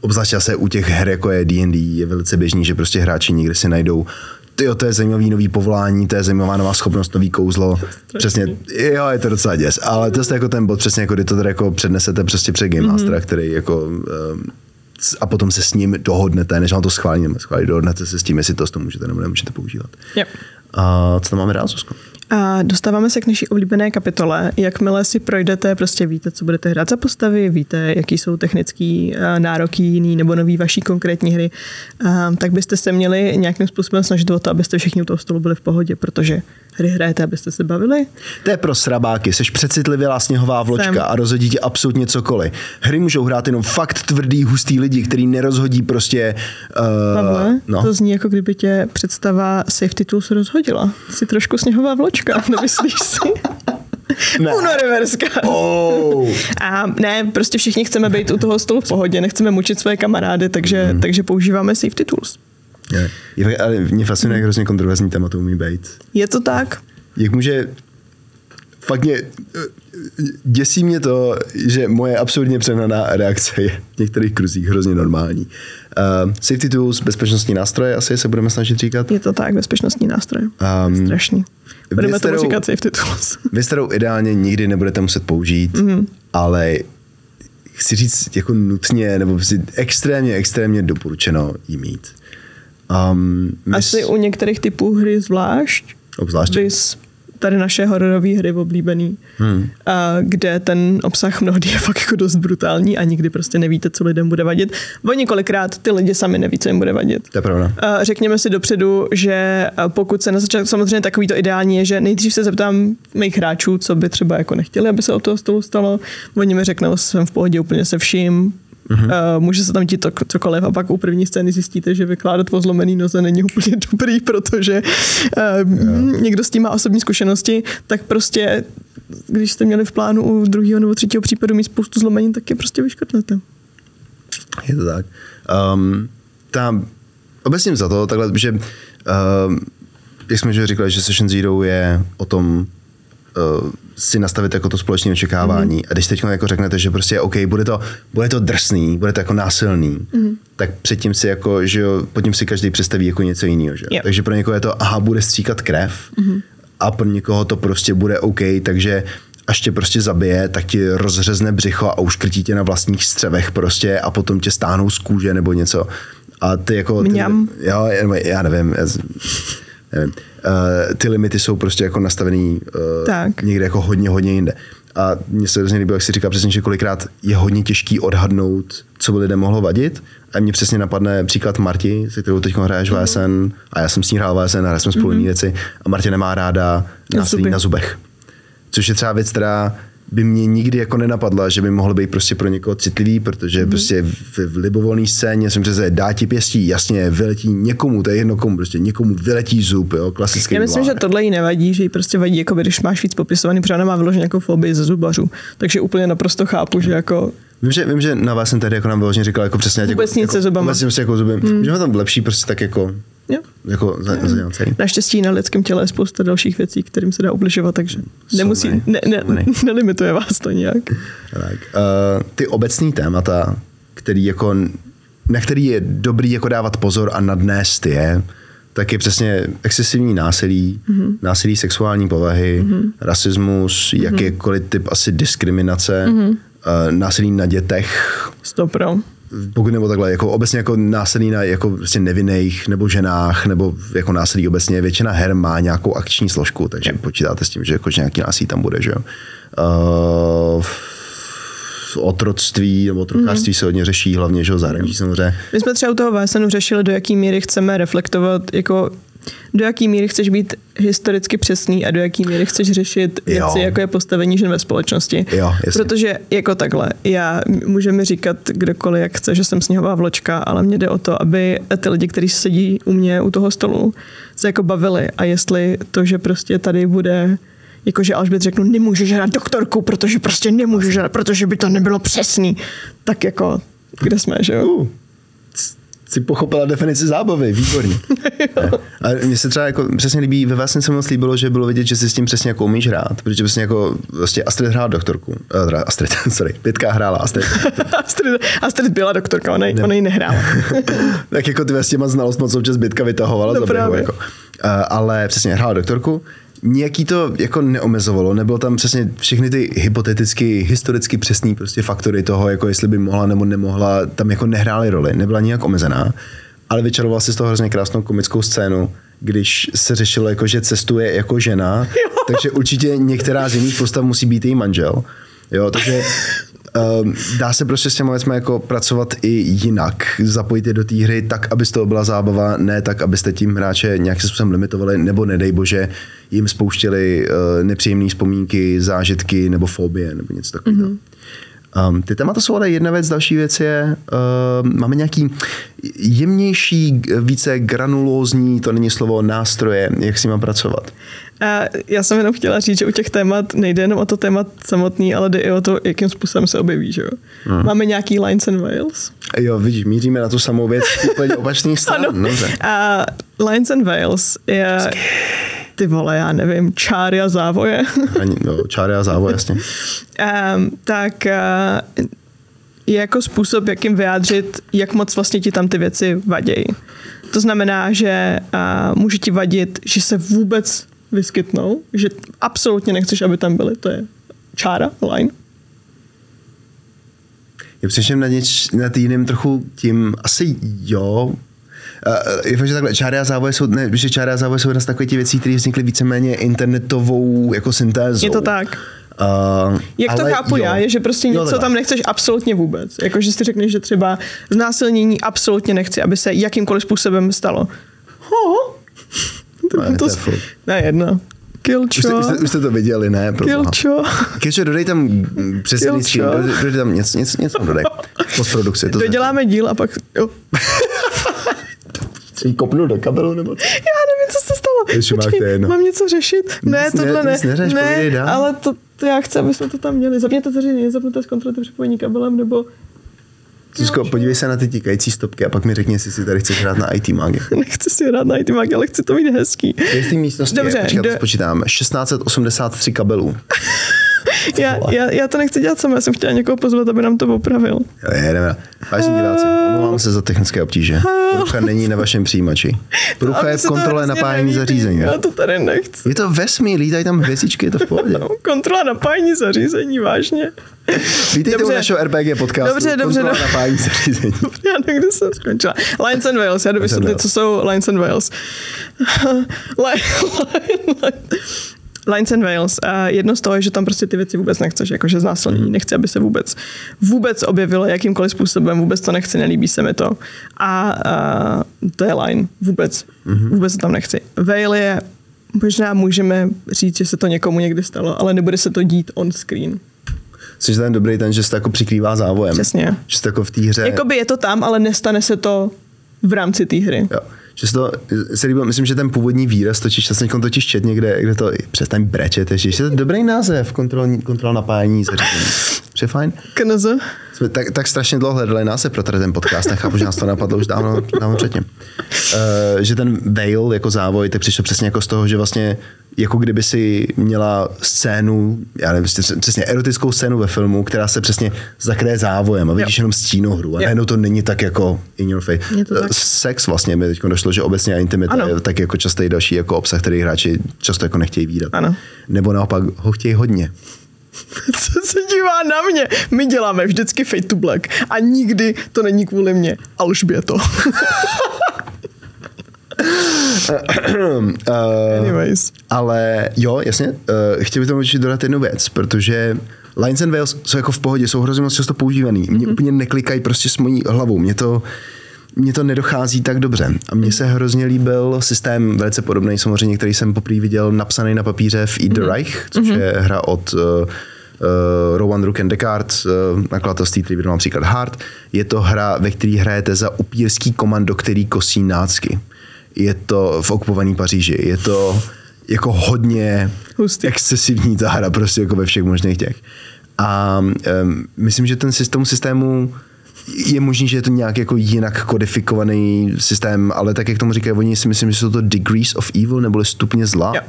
obzvláště se u těch her, jako je D&D, je velice běžný, že prostě hráči někde si najdou Tyjo, to je zajímavý nový povolání, to je zajímavá nová schopnost, nový kouzlo. Přesně, jo, je to docela děs. Ale to je jako ten bod, přesně jako kdy to tady jako přednesete prostě před Game Mastera, mm-hmm. který jako um, a potom se s ním dohodnete, než vám to schválí, nebo schválí, dohodnete se s tím, jestli to, to můžete nebo nemůžete používat. Yep. A co tam máme dál, Zuzko? A dostáváme se k naší oblíbené kapitole. Jakmile si projdete, prostě víte, co budete hrát za postavy, víte, jaký jsou technické nároky jiný nebo nový vaší konkrétní hry, a, tak byste se měli nějakým způsobem snažit o to, abyste všichni u toho stolu byli v pohodě, protože hry hrajete, abyste se bavili. To je pro srabáky, jsi přecitlivělá sněhová vločka Jsem. a rozhodí ti absolutně cokoliv. Hry můžou hrát jenom fakt tvrdý, hustý lidi, který nerozhodí prostě... Uh, Pavle, no. to zní jako kdyby tě představa Safety Tools rozhodila. Jsi trošku sněhová vločka, (laughs) nemyslíš si? Ne. Universká. Oh. A ne, prostě všichni chceme být u toho stolu v pohodě, nechceme mučit své kamarády, takže, Mhm. mm. takže používáme safety tools. Je, je, ale mě fascinuje, jak hrozně kontroverzní téma to umí být. Je to tak? Jak může... Fakt mě... Děsí mě to, že moje absurdně přehnaná reakce je v některých kruzích hrozně normální. Uh, safety tools, bezpečnostní nástroje, asi se budeme snažit říkat. Je to tak, bezpečnostní nástroje. Um, Strašný. Budeme věc, tomu říkat safety tools. (laughs) Věc, kterou ideálně nikdy nebudete muset použít, Mhm. mm. ale chci říct jako nutně, nebo si extrémně, extrémně doporučeno jí mít. Um, my Asi u některých typů hry zvlášť. Obzvláště. Vys tady naše hororové hry oblíbený, hmm. a kde ten obsah mnohdy je fakt jako dost brutální a nikdy prostě nevíte, co lidem bude vadit. Oni kolikrát ty lidi sami neví, co jim bude vadit. To je pravda. A Řekněme si dopředu, že pokud se na začátku, samozřejmě takový to ideální je, že nejdřív se zeptám mých hráčů, co by třeba jako nechtěli, aby se o toho stolu stalo. Oni mi řeknou, jsem v pohodě úplně se vším, Mm-hmm. Může se tam dít to, cokoliv a pak u první scény zjistíte, že vykládat o zlomený noze není úplně (laughs) dobrý, protože yeah. někdo s tím má osobní zkušenosti, tak prostě když jste měli v plánu u druhého nebo třetího případu mít spoustu zlomenin, tak je prostě vyškrtnete. Je to tak. Um, ta, obecně za to, takhle, že um, jak jsme říkali, že Session Zero je o tom uh, si nastavit jako to společné očekávání. Mm-hmm. A když teď jako řeknete, že prostě OK, bude to, bude to drsný, bude to jako násilný, mm-hmm. tak předtím si jako, že jo, pod tím si každý představí jako něco jiného. Že? Jo. Takže pro někoho je to, aha, bude stříkat krev mm-hmm. a pro někoho to prostě bude OK, takže až tě prostě zabije, tak ti rozřezne břicho a uškrtí tě na vlastních střevech prostě a potom tě stáhnou z kůže nebo něco. A ty jako... Ty, jo, já nevím. Já, nevím. Uh, ty limity jsou prostě jako nastavený uh, Tak. někde jako hodně, hodně jinde. A mně se hrozně líbilo, jak si říká přesně, že kolikrát je hodně těžký odhadnout, co by lidem mohlo vadit. A mně přesně napadne příklad Marti, se kterou teď hraješ Mhm. VSN, a já jsem s ní hrál VSN, hráli jsme spolu mm-hmm. věci, a Martě nemá ráda násilí na zubech. Což je třeba věc, která by mě nikdy jako nenapadla, že by mohl být prostě pro někoho citlivý, protože Mhm. mm. prostě v, v libovolné scéně jsem přece dá ti pěstí, jasně, vyletí někomu, to je jedno komu, prostě někomu vyletí zub, jo, klasický Já myslím, blár. že tohle jí nevadí, že jí prostě vadí, jako když máš víc popisovaný, protože ona má vyloženě jako fobii ze zubařů. Takže úplně naprosto chápu, že jako Vím, že, vím, že na vás jsem tady jako nám vyloženě říkal jako přesně Vůbec jako, nic jako, se zubama. Vůbec nic jako zuby. Hmm. Že ho tam lepší prostě tak jako, jo. jako za, za dělat celý. Naštěstí na lidském těle je spousta dalších věcí, kterým se dá ubližovat, takže nemusí, ne. ne, ne, Jsou ne. (laughs) nelimituje vás to nějak. Tak. Uh, ty obecný témata, který jako, na který je dobrý jako dávat pozor a nadnést je, tak je přesně excesivní násilí, mm-hmm. násilí sexuální povahy, mm-hmm. rasismus, jakýkoliv typ asi diskriminace, mm-hmm. uh, násilí na dětech, Stopro. Pokud nebo takhle, jako obecně jako násilí na jako prostě nevinných nebo ženách, nebo jako násilí obecně, většina her má nějakou akční složku, takže počítáte s tím, že jako že nějaký násilí tam bude, že jo. Uh, otroctví nebo otrokářství mm. se hodně řeší, hlavně že jo, zahraničí samozřejmě. My jsme třeba u toho VSNu řešili, do jaký míry chceme reflektovat jako do jaký míry chceš být historicky přesný a do jaký míry chceš řešit věci, Jo. jako je postavení žen ve společnosti. Jo, jasně. Protože jako takhle, já můžeme říkat kdokoliv, jak chce, že jsem sněhová vločka, ale mně jde o to, aby ty lidi, kteří sedí u mě u toho stolu, se jako bavili a jestli to, že prostě tady bude jakože Alžbět řeknu, nemůžeš hrát doktorku, protože prostě nemůžeš hrát, protože by to nebylo přesný, tak jako, kde jsme, že jo? Uh, si pochopila definici zábavy, výborně. (laughs) a mně se třeba jako přesně líbí, ve vás se moc líbilo, že bylo vidět, že si s tím přesně jako umíš hrát, protože přesně jako vlastně Astrid hrála doktorku, uh, Astrid, (laughs) sorry, Pětka hrála Astrid. (laughs) Astrid, Astrid byla doktorka, ona, ne. ona ji nehrála. tak jako ty s těma znalostma, co občas Bětka vytahovala No z oběhu, právě. jako. Uh, ale přesně hrála doktorku, nějaký to jako neomezovalo, nebylo tam přesně všechny ty hypoteticky, historicky přesný prostě faktory toho, jako jestli by mohla nebo nemohla, tam jako nehrály roli, nebyla nijak omezená, ale vyčaroval si z toho hrozně krásnou komickou scénu, když se řešilo, jako, že cestuje jako žena, (laughs) takže určitě některá z jiných postav musí být její manžel. Jo, takže um, dá se prostě s těma věcmi jako pracovat i jinak. Zapojit je do té hry tak, aby z toho byla zábava, ne tak, abyste tím hráče nějakým způsobem limitovali, nebo nedej bože, jim spouštěli uh, nepříjemné vzpomínky, zážitky nebo fobie nebo něco takového. Mm-hmm. Um, ty témata jsou ale jedna věc, další věc je, uh, máme nějaký jemnější, více granulózní, to není slovo, nástroje, jak si mám pracovat. A já jsem jenom chtěla říct, že u těch témat nejde jenom o to témat samotný, ale jde i o to, jakým způsobem se objeví. Že? Hmm. Máme nějaký lines and veils. Jo, vidíš, míříme na tu samou věc úplně opačných (laughs) stran. Ano. Dobře. A lines and veils je, ty vole, já nevím, čáry a závoje. (laughs) Ani, no, čáry a závo, jasně. um, tak uh, je jako způsob, jakým vyjádřit, jak moc vlastně ti tam ty věci vadějí. To znamená, že uh, může ti vadit, že se vůbec vyskytnou, že absolutně nechceš, aby tam byly. To je čára, line. Já přeším na něč, nad jiným trochu tím, asi jo, je fakt, že takhle, čáry a závoje jsou, ne, že čáry a závoje jsou jedna z takových těch věcí, které vznikly víceméně internetovou jako syntézou. Je to tak. Uh, Jak to chápu jo. já, je, že prostě Jo, něco takhle. tam nechceš absolutně vůbec. Jako, že si řekneš, že třeba znásilnění absolutně nechci, aby se jakýmkoliv způsobem stalo. Ho, Ne, to je furt. ne, jedno. Už jste, Kilčo. už, jste, už jste to viděli, ne? Pro. Kilčo. Kilčo, dodej tam Kilčo. screen, dodej, dodej tam něco, něco, něco dodej. Postprodukci. To Doděláme díl a pak... Jo. (laughs) Jsi jí kopnul do kabelu nebo co? Já nevím, co se stalo. Ještě Počkej, to je jedno. mám něco řešit? Ne, Nic ne- tohle ne. nic neřeš, dál. ale to, to, já chci, aby jsme to tam měli. Zapněte dveře, zapněte zkontrolujte připojení kabelem, nebo Zuzko, podívej se na ty tikající stopky a pak mi řekni, jestli si tady chceš hrát na IT Mag. (laughs) nechci si hrát na IT ale chci to mít hezký. V té místnosti Dobře, je, počkej, do- spočítám, 1683 kabelů. (laughs) (laughs) Já, já, já, to nechci dělat sama, já jsem chtěla někoho pozvat, aby nám to opravil. Jo, jedeme. Vážení diváci, omlouvám se za technické obtíže. Prucha není na vašem přijímači. Prucha Ale je v kontrole napájení nelíbí. zařízení. Já to tady nechci. Je to vesmír, lítají tam hvězdičky, je to v pohodě. No, kontrola napájení zařízení, vážně. Vítejte u Dobře. našeho RPG podcastu. Dobře, dobře, Kontrola dobře. napájení zařízení. (laughs) Já nevím, kde jsem skončila. Lines and Wales, já jdu vysvětlit, co jsou Lines and Wales. Li- li- li- Lines and Wales. A jedno z toho je, že tam prostě ty věci vůbec nechceš, jakože znásilnění. Nechci, aby se vůbec, vůbec objevilo jakýmkoliv způsobem, vůbec to nechci, nelíbí se mi to. A, a to je line. Vůbec. Vůbec to tam nechci. Veil je, možná můžeme říct, že se to někomu někdy stalo, ale nebude se to dít on screen. Což je ten dobrý ten, že se to jako přikrývá závojem. Přesně. Že se to jako v té hře... Jakoby je to tam, ale nestane se to v rámci té hry. Jo. Že se to, se líbilo, myslím, že ten původní výraz totiž, já jsem totiž čet někde, kde to, přestaň brečet, že je to dobrý název, kontrol, kontrol napájení zařízení. Že fajn. KNZ. Jsme tak, tak strašně dlouho hledali název pro tady ten podcast, nechápu, že nás to napadlo už dávno, dávno předtím. Uh, že ten veil jako závoj, tak přišlo přesně jako z toho, že vlastně jako kdyby si měla scénu, já nevím, přesně- erotickou scénu ve filmu, která se přesně zakryje závojem a vidíš Jo. jenom stínohru a Jo. najednou to není tak jako in your face. Tak. Sex vlastně mi teď došlo, že obecně a intimita Ano. je tak jako častý další jako obsah, který hráči často jako nechtějí výdat. Ano. Nebo naopak ho chtějí hodně. (laughs) Co se dívá na mě? My děláme vždycky Fade to Black a nikdy to není kvůli mě. Alžběto. (laughs) Uh, Anyways. Ale jo, jasně, uh, chtěl bych tomu určitě dodat jednu věc, protože Lines and Veils jsou jako v pohodě, jsou hrozně moc často používaný. Mě mm-hmm. úplně neklikají prostě s mojí hlavou. Mě to, mně to nedochází tak dobře. A mně se hrozně líbil systém velice podobný, samozřejmě, který jsem poprvé viděl napsaný na papíře v Eat the Reich, což je hra od uh, uh, Rowan Rook and Descartes, uh, nakladatelství, který vydal například Hard. Je to hra, ve které hrajete za upírský komando, který kosí nácky. Je to v okupované Paříži. Je to jako hodně Hustý. excesivní ta hra, prostě jako ve všech možných těch. A um, myslím, že ten systém systému je možný, že je to nějak jako jinak kodifikovaný systém, ale tak, jak tomu říkají oni, si myslím, že jsou to degrees of evil, neboli stupně zla. Jo.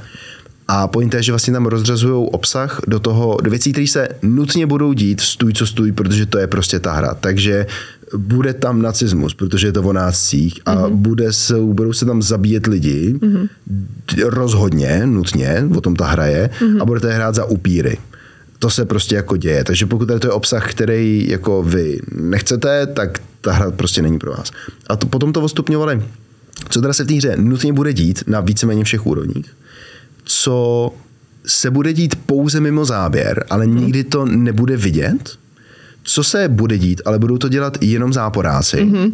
A point je, že vlastně tam rozřazují obsah do toho, do věcí, které se nutně budou dít, stůj co stůj, protože to je prostě ta hra. Takže bude tam nacismus, protože je to o nácích a mm-hmm. bude se, budou se tam zabíjet lidi, mm-hmm. rozhodně, nutně, o tom ta hra je, mm-hmm. a budete hrát za upíry to se prostě jako děje. Takže pokud to je obsah, který jako vy nechcete, tak ta hra prostě není pro vás. A to, potom to ostupňovali. Co teda se v té hře nutně bude dít na víceméně všech úrovních, co se bude dít pouze mimo záběr, ale nikdy to nebude vidět, co se bude dít, ale budou to dělat jenom záporáci mm-hmm.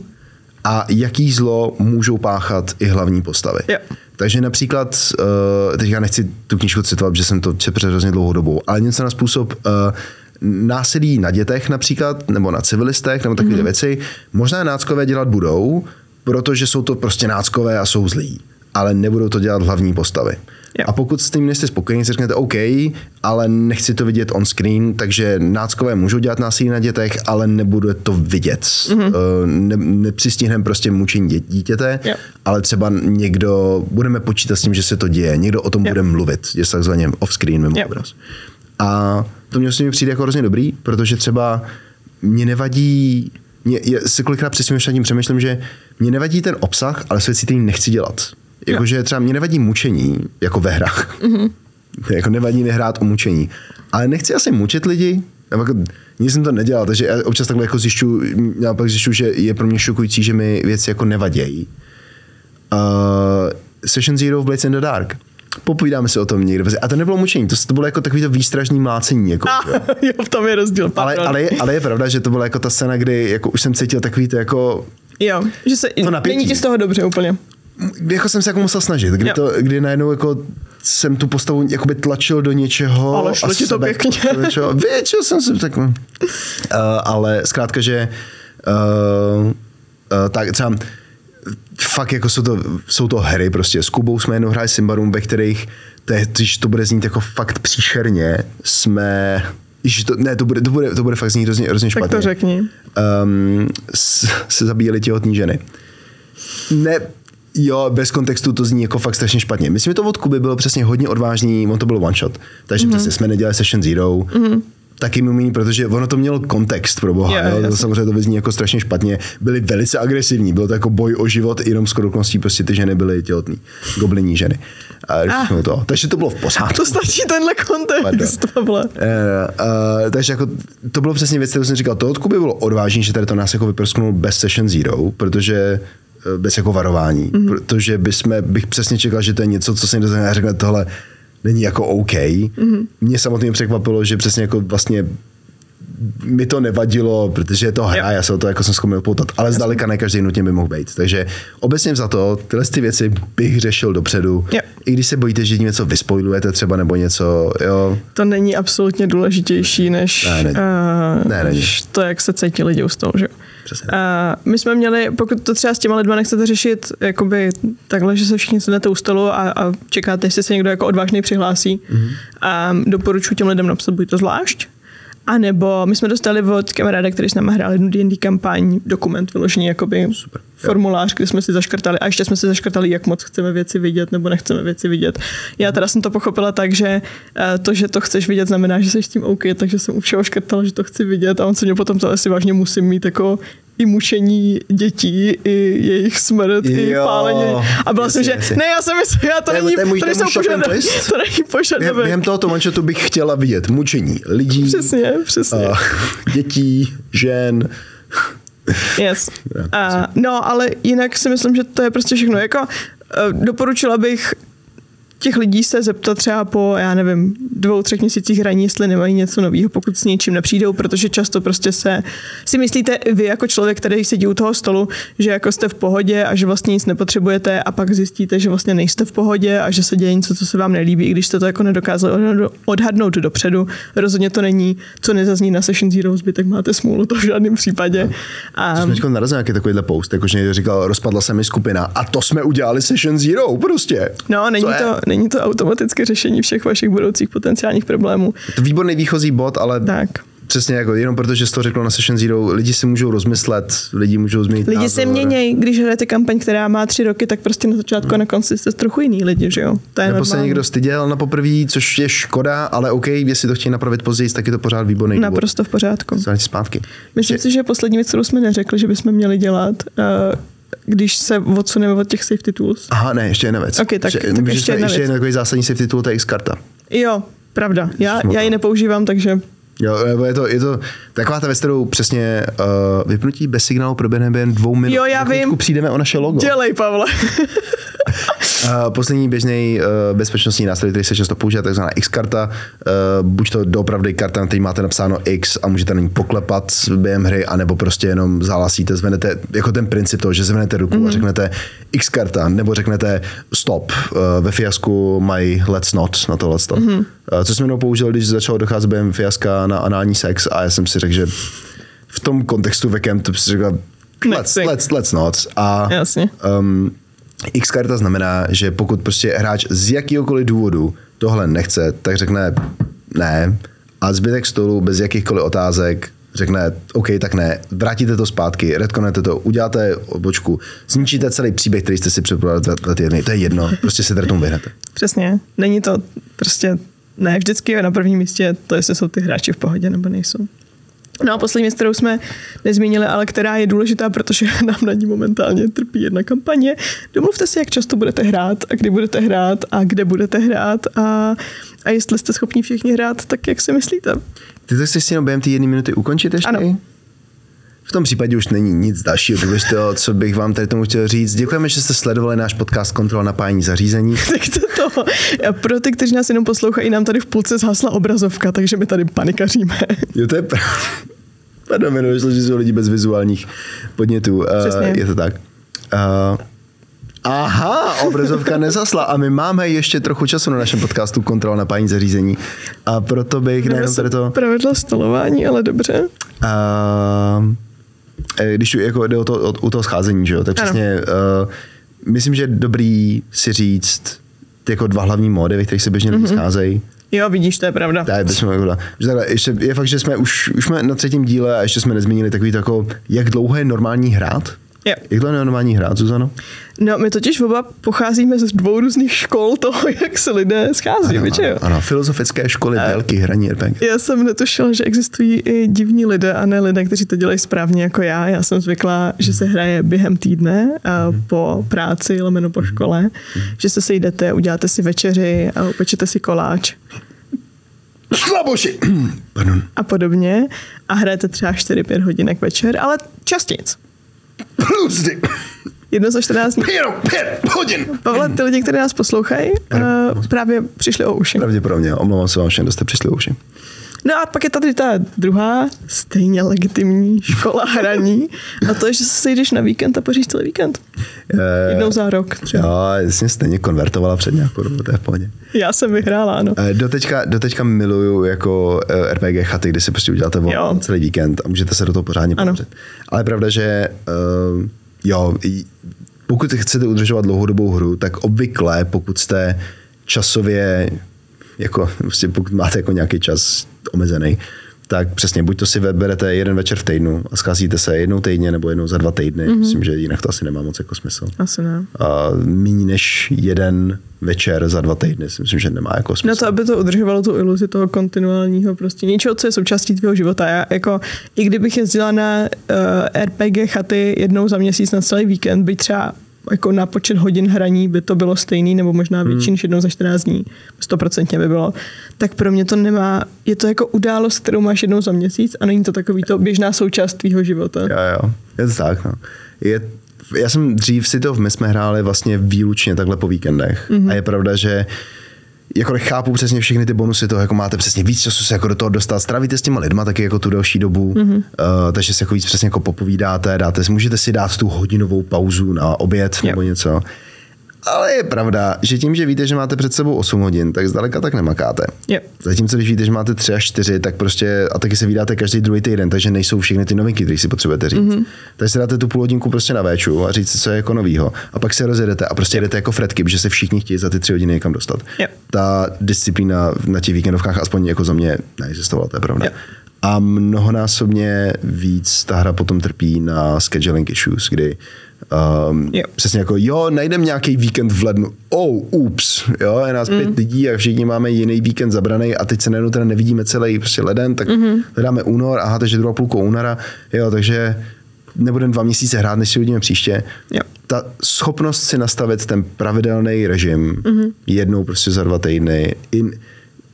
a jaký zlo můžou páchat i hlavní postavy. Yeah. Takže například, uh, teď já nechci tu knížku citovat, že jsem to četl před hrozně dlouhou dobou, ale něco na způsob uh, násilí na dětech například, nebo na civilistech, nebo takové mm-hmm. věci, možná náckové dělat budou, protože jsou to prostě náckové a jsou zlí, ale nebudou to dělat hlavní postavy. Jo. A pokud s tím nejste spokojení, si řeknete OK, ale nechci to vidět on screen, takže náckové můžou dělat násilí na dětech, ale nebude to vidět. Mm-hmm. Ne, nepřistihneme prostě mučení dě, dítěte, Jo. ale třeba někdo, budeme počítat s tím, že se to děje, někdo o tom Jo. bude mluvit, je takzvaně off-screen mimo Jo. obraz. A to mě si mi přijde jako hrozně dobrý, protože třeba mě nevadí, mě, já si kolikrát tím přemýšlím, že mě nevadí ten obsah, ale jsou věci, které nechci dělat. Jakože třeba mě nevadí mučení, jako ve hrách. Mm-hmm. (laughs) jako nevadí mi hrát o mučení. Ale nechci asi mučit lidi. Já Jako, nic jsem to nedělal, takže já občas takhle jako zjišťu, já pak zjišťu, že je pro mě šokující, že mi věci jako nevadějí. Uh, Session Zero v Blades in the Dark. Popovídáme si o tom někde. A to nebylo mučení, to, to bylo jako takový to výstražný mlácení. Jako, jo. (laughs) jo, v tom je rozdíl. ale, ale, je, ale je pravda, že to byla jako ta scéna, kdy jako už jsem cítil takový to jako Jo, že se To napětí. není ti z toho dobře úplně. Jako jsem se jako musel snažit, kdy, Jo. to, kdy najednou jako jsem tu postavu jakoby tlačil do něčeho. Ale šlo a ti to pěkně. Většil jsem se tak. Uh, ale zkrátka, že uh, uh, tak třeba fakt jako jsou to, jsou to hry prostě. S Kubou jsme jenom hráli Simbarum, ve kterých to, je, když to bude znít jako fakt příšerně, jsme Ježiš, to, ne, to bude, to bude, to bude fakt znít hrozně, hrozně Tak špatně. to řekni. Um, s, se zabíjeli těhotný ženy. Ne, jo, bez kontextu to zní jako fakt strašně špatně. Myslím, že to od Kuby bylo přesně hodně odvážný, on to byl one shot. Takže mm-hmm. přesně jsme nedělali session zero. Mm-hmm. Taky mimo protože ono to mělo kontext pro boha. Jo, Jo, to samozřejmě to vyzní jako strašně špatně. Byli velice agresivní, bylo to jako boj o život, jenom s okolností prostě ty ženy byly těhotný. Gobliní ženy. A ah. to. Takže to bylo v pořádku. To stačí tenhle kontext, Pavle. Uh, uh, takže jako to bylo přesně věc, kterou jsem říkal, to od Kuby bylo odvážný, že tady to nás jako vyprsknul bez session zero, protože bez jako varování, mm-hmm. protože bychom, bych přesně čekal, že to je něco, co se někdo řekne, tohle není jako OK. Mm-hmm. Mě samotně překvapilo, že přesně jako vlastně mi to nevadilo, protože je to hra, Jo. já se o to jako jsem schopný upoutat, ale zdaleka ne každý nutně by mohl být. Takže obecně za to, tyhle ty věci bych řešil dopředu. Jo. I když se bojíte, že něco vyspojujete třeba nebo něco, jo, To není absolutně důležitější, než, Ne, není. uh, Ne, není. než to, jak se cítí lidi z toho. Že? jo. Přesně. Uh, my jsme měli, pokud to třeba s těma lidma nechcete řešit jakoby takhle, že se všichni sednete u stolu a, a čekáte, jestli se někdo jako odvážný přihlásí, Mhm. mm-hmm. um, doporučuji těm lidem napsat buď to zvlášť, a nebo my jsme dostali od kamaráda, který s námi hrál jednu D&D kampaň, dokument vyložený jakoby Super. formulář, kde jsme si zaškrtali a ještě jsme si zaškrtali, jak moc chceme věci vidět nebo nechceme věci vidět. Já teda jsem to pochopila tak, že eh, to, že to chceš vidět, znamená, že jsi s tím OK, takže jsem u všeho škrtala, že to chci vidět a on se mě potom to asi vážně musím mít jako i mučení dětí, i jejich smrt, i Jo, pálení. A byla jsem, že jasně, ne, já jsem myslela, to To není, to je můj- to to nejsou není Během, požadavek. během tohoto manšetu bych chtěla vidět mučení lidí, Přesně, přesně. uh, dětí, žen. Yes. (laughs) A, no, ale jinak si myslím, že to je prostě všechno. Jako, eh, doporučila bych těch lidí se zeptat třeba po, já nevím, dvou, třech měsících hraní, jestli nemají něco nového, pokud s něčím nepřijdou, protože často prostě se si myslíte vy jako člověk, který sedí u toho stolu, že jako jste v pohodě a že vlastně nic nepotřebujete a pak zjistíte, že vlastně nejste v pohodě a že se děje něco, co se vám nelíbí, i když jste to jako nedokázali odhadnout dopředu. Rozhodně to není, co nezazní na Session Zero, zbytek máte smůlu, to v žádném případě. A... To jsme teď narazili nějaký takovýhle post, jakože někdo říkal, rozpadla se mi skupina a to jsme udělali Session Zero, prostě. No, není to, není to automatické řešení všech vašich budoucích potenciálních problémů. To výborný výchozí bod, ale tak. Přesně jako, jenom protože jsi to řekl na Session Zero, lidi si můžou rozmyslet, lidi můžou změnit Lidi názor. se měnějí, když hrajete kampaň, která má tři roky, tak prostě na začátku a na konci jste trochu jiný lidi, že jo? To je Nebo normální. se někdo styděl na poprvé, což je škoda, ale OK, jestli to chtějí napravit později, tak je to pořád výborný. Naprosto v pořádku. Zpátky. Myslím že... si, že poslední věc, kterou jsme neřekli, že bychom měli dělat, uh, když se odsuneme od těch safety tools. Aha, ne, ještě jedna věc. Okay, tak, ještě, tak ještě, jedna ještě jedna zásadní safety tool, to je X-karta. Jo, pravda. Já, já ji nepoužívám, takže Jo, nebo je to, je to taková ta věc, kterou přesně uh, vypnutí bez signálu proběhne během dvou minut. Jo, já vím. Přijdeme o naše logo. Dělej, Pavle. (laughs) Uh, poslední běžný uh, bezpečnostní nástroj, který se často používá, takzvaná X-karta. Uh, buď to doopravdy karta, na který máte napsáno X a můžete na ní poklepat během hry, anebo prostě jenom zahlasíte, zvenete, jako ten princip toho, že zvenete ruku mm-hmm. a mhm. řeknete X-karta, nebo řeknete stop. Ve fiasku mají let's not na tohle stop. Mm-hmm. Co jsem jenom použil, když začalo docházet během fiaska na anální sex a já jsem si řekl, že v tom kontextu vekem to si řekl, let's, let's, let's not. A Jasně. Um, X karta znamená, že pokud prostě hráč z jakýhokoliv důvodu tohle nechce, tak řekne ne a zbytek stolu bez jakýchkoliv otázek řekne, OK, tak ne, vrátíte to zpátky, redkonete to, uděláte odbočku, zničíte celý příběh, který jste si připravili dva týdny, to je jedno, prostě se tomu vyhnete. Přesně, není to prostě, ne, vždycky je na prvním místě to, jestli jsou ty hráči v pohodě nebo nejsou. No a poslední věc, kterou jsme nezmínili, ale která je důležitá, protože (laughs) nám na ní momentálně trpí jedna kampaně. Domluvte si, jak často budete hrát a kdy budete hrát a kde budete hrát a, a jestli jste schopni všichni hrát, tak jak si myslíte. Ty to chceš si jenom během té jedné minuty ukončit ještě? Ano. V tom případě už není nic dalšího důležitého, co bych vám tady tomu chtěl říct. Děkujeme, že jste sledovali náš podcast Kontrola napájení zařízení. (laughs) tak to, to. Pro ty, kteří nás jenom poslouchají, nám tady v půlce zhasla obrazovka, takže my tady panikaříme. (laughs) Jo, to je pravda. (laughs) Pardon, že jsou lidi bez vizuálních podnětů. Uh, je to tak. Uh, Aha, obrazovka nezasla a my máme ještě trochu času na našem podcastu Kontrola na pájení zařízení a proto bych nejenom tady to... Pravidla stolování, ale dobře. Uh, když jako jde o to, o, o toho scházení, že jo, tak přesně uh, myslím, že je dobrý si říct jako dva hlavní módy, ve kterých se běžně mm-hmm. scházejí. Jo, vidíš, to je pravda. Tak, bychom mohli. Že takhle, ještě, je fakt, že jsme už, už jsme na třetím díle a ještě jsme nezmínili takový jako, jak dlouho je normální hrát? Jo. Jak to je normální hrát, Zuzano? No, my totiž oba pocházíme z dvou různých škol toho, (laughs) jak se lidé schází, ano, ano, ano, filozofické školy a délky hraní RPG. Já jsem netušila, že existují i divní lidé a ne lidé, kteří to dělají správně jako já. Já jsem zvyklá, že se hraje během týdne a mhm. po práci, lomeno po škole, mm. že se sejdete, uděláte si večeři a upečete si koláč. Slaboši! (clears throat) Pardon. A podobně. A hrajete třeba 4-5 hodinek večer, ale častějc. Plus Jedno za 14 dní. Jenom pět hodin. Pavle, ty lidi, kteří nás poslouchají, uh, právě přišli o uši. Pravděpodobně, omlouvám se vám všem, kdo jste přišli o uši. No a pak je tady ta druhá, stejně legitimní škola hraní. A to je, že se sejdeš na víkend a poříš celý víkend. Je, Jednou za rok třeba. Jo, jsi stejně konvertovala před nějakou dobu, to je v pohodě. Já jsem vyhrála, ano. Eh, doteďka, doteďka miluju jako eh, RPG chaty, kdy si prostě uděláte jo. celý víkend a můžete se do toho pořádně ponořit. Ale je pravda, že uh, jo, pokud chcete udržovat dlouhodobou hru, tak obvykle, pokud jste časově jako, prostě pokud máte jako nějaký čas omezený, tak přesně, buď to si berete jeden večer v týdnu a scházíte se jednou týdně nebo jednou za dva týdny. Mm-hmm. Myslím, že jinak to asi nemá moc jako smysl. Asi ne. A méně než jeden večer za dva týdny si myslím, že nemá jako smysl. No to, aby to udržovalo tu iluzi toho kontinuálního prostě něčeho, co je součástí tvého života. Já jako, i kdybych jezdila na uh, eh, RPG chaty jednou za měsíc na celý víkend, byť třeba jako na počet hodin hraní by to bylo stejný, nebo možná větší hmm. než jednou za 14 dní, 100% by bylo, tak pro mě to nemá, je to jako událost, kterou máš jednou za měsíc a není to takový to běžná součást tvýho života. Jo, jo, je to tak, no. Je já jsem dřív si to, my jsme hráli vlastně výlučně takhle po víkendech. Mm-hmm. A je pravda, že jako chápu přesně všechny ty bonusy toho, jako máte přesně víc času se jako do toho dostat, strávíte s těma lidma taky jako tu delší dobu, mm-hmm. uh, takže si jako víc přesně jako popovídáte, dáte, můžete si dát tu hodinovou pauzu na oběd yep. nebo něco. Ale je pravda, že tím, že víte, že máte před sebou 8 hodin, tak zdaleka tak nemakáte. Yep. Zatímco, když víte, že máte 3 až 4, tak prostě a taky se vydáte každý druhý týden, takže nejsou všechny ty novinky, které si potřebujete říct. Mm-hmm. Takže si dáte tu půl hodinku prostě na véču a říct si, co je jako novýho. A pak se rozjedete a prostě jdete jako fretky, protože se všichni chtějí za ty 3 hodiny někam dostat. Yep. Ta disciplína na těch víkendovkách aspoň jako za mě neexistovala, to je pravda. Yep. A mnohonásobně víc ta hra potom trpí na scheduling issues, kdy Um, Jo. Přesně jako, jo, najdeme nějaký víkend v lednu. Oh, ups, jo, je nás mm. pět lidí a všichni máme jiný víkend zabraný a teď se najednou teda nevidíme celý prostě leden, tak mm-hmm. hledáme únor, aha, takže druhá půlku února, jo, takže nebudeme dva měsíce hrát, než si uvidíme příště. Jo. Ta schopnost si nastavit ten pravidelný režim mm-hmm. jednou prostě za dva týdny, in,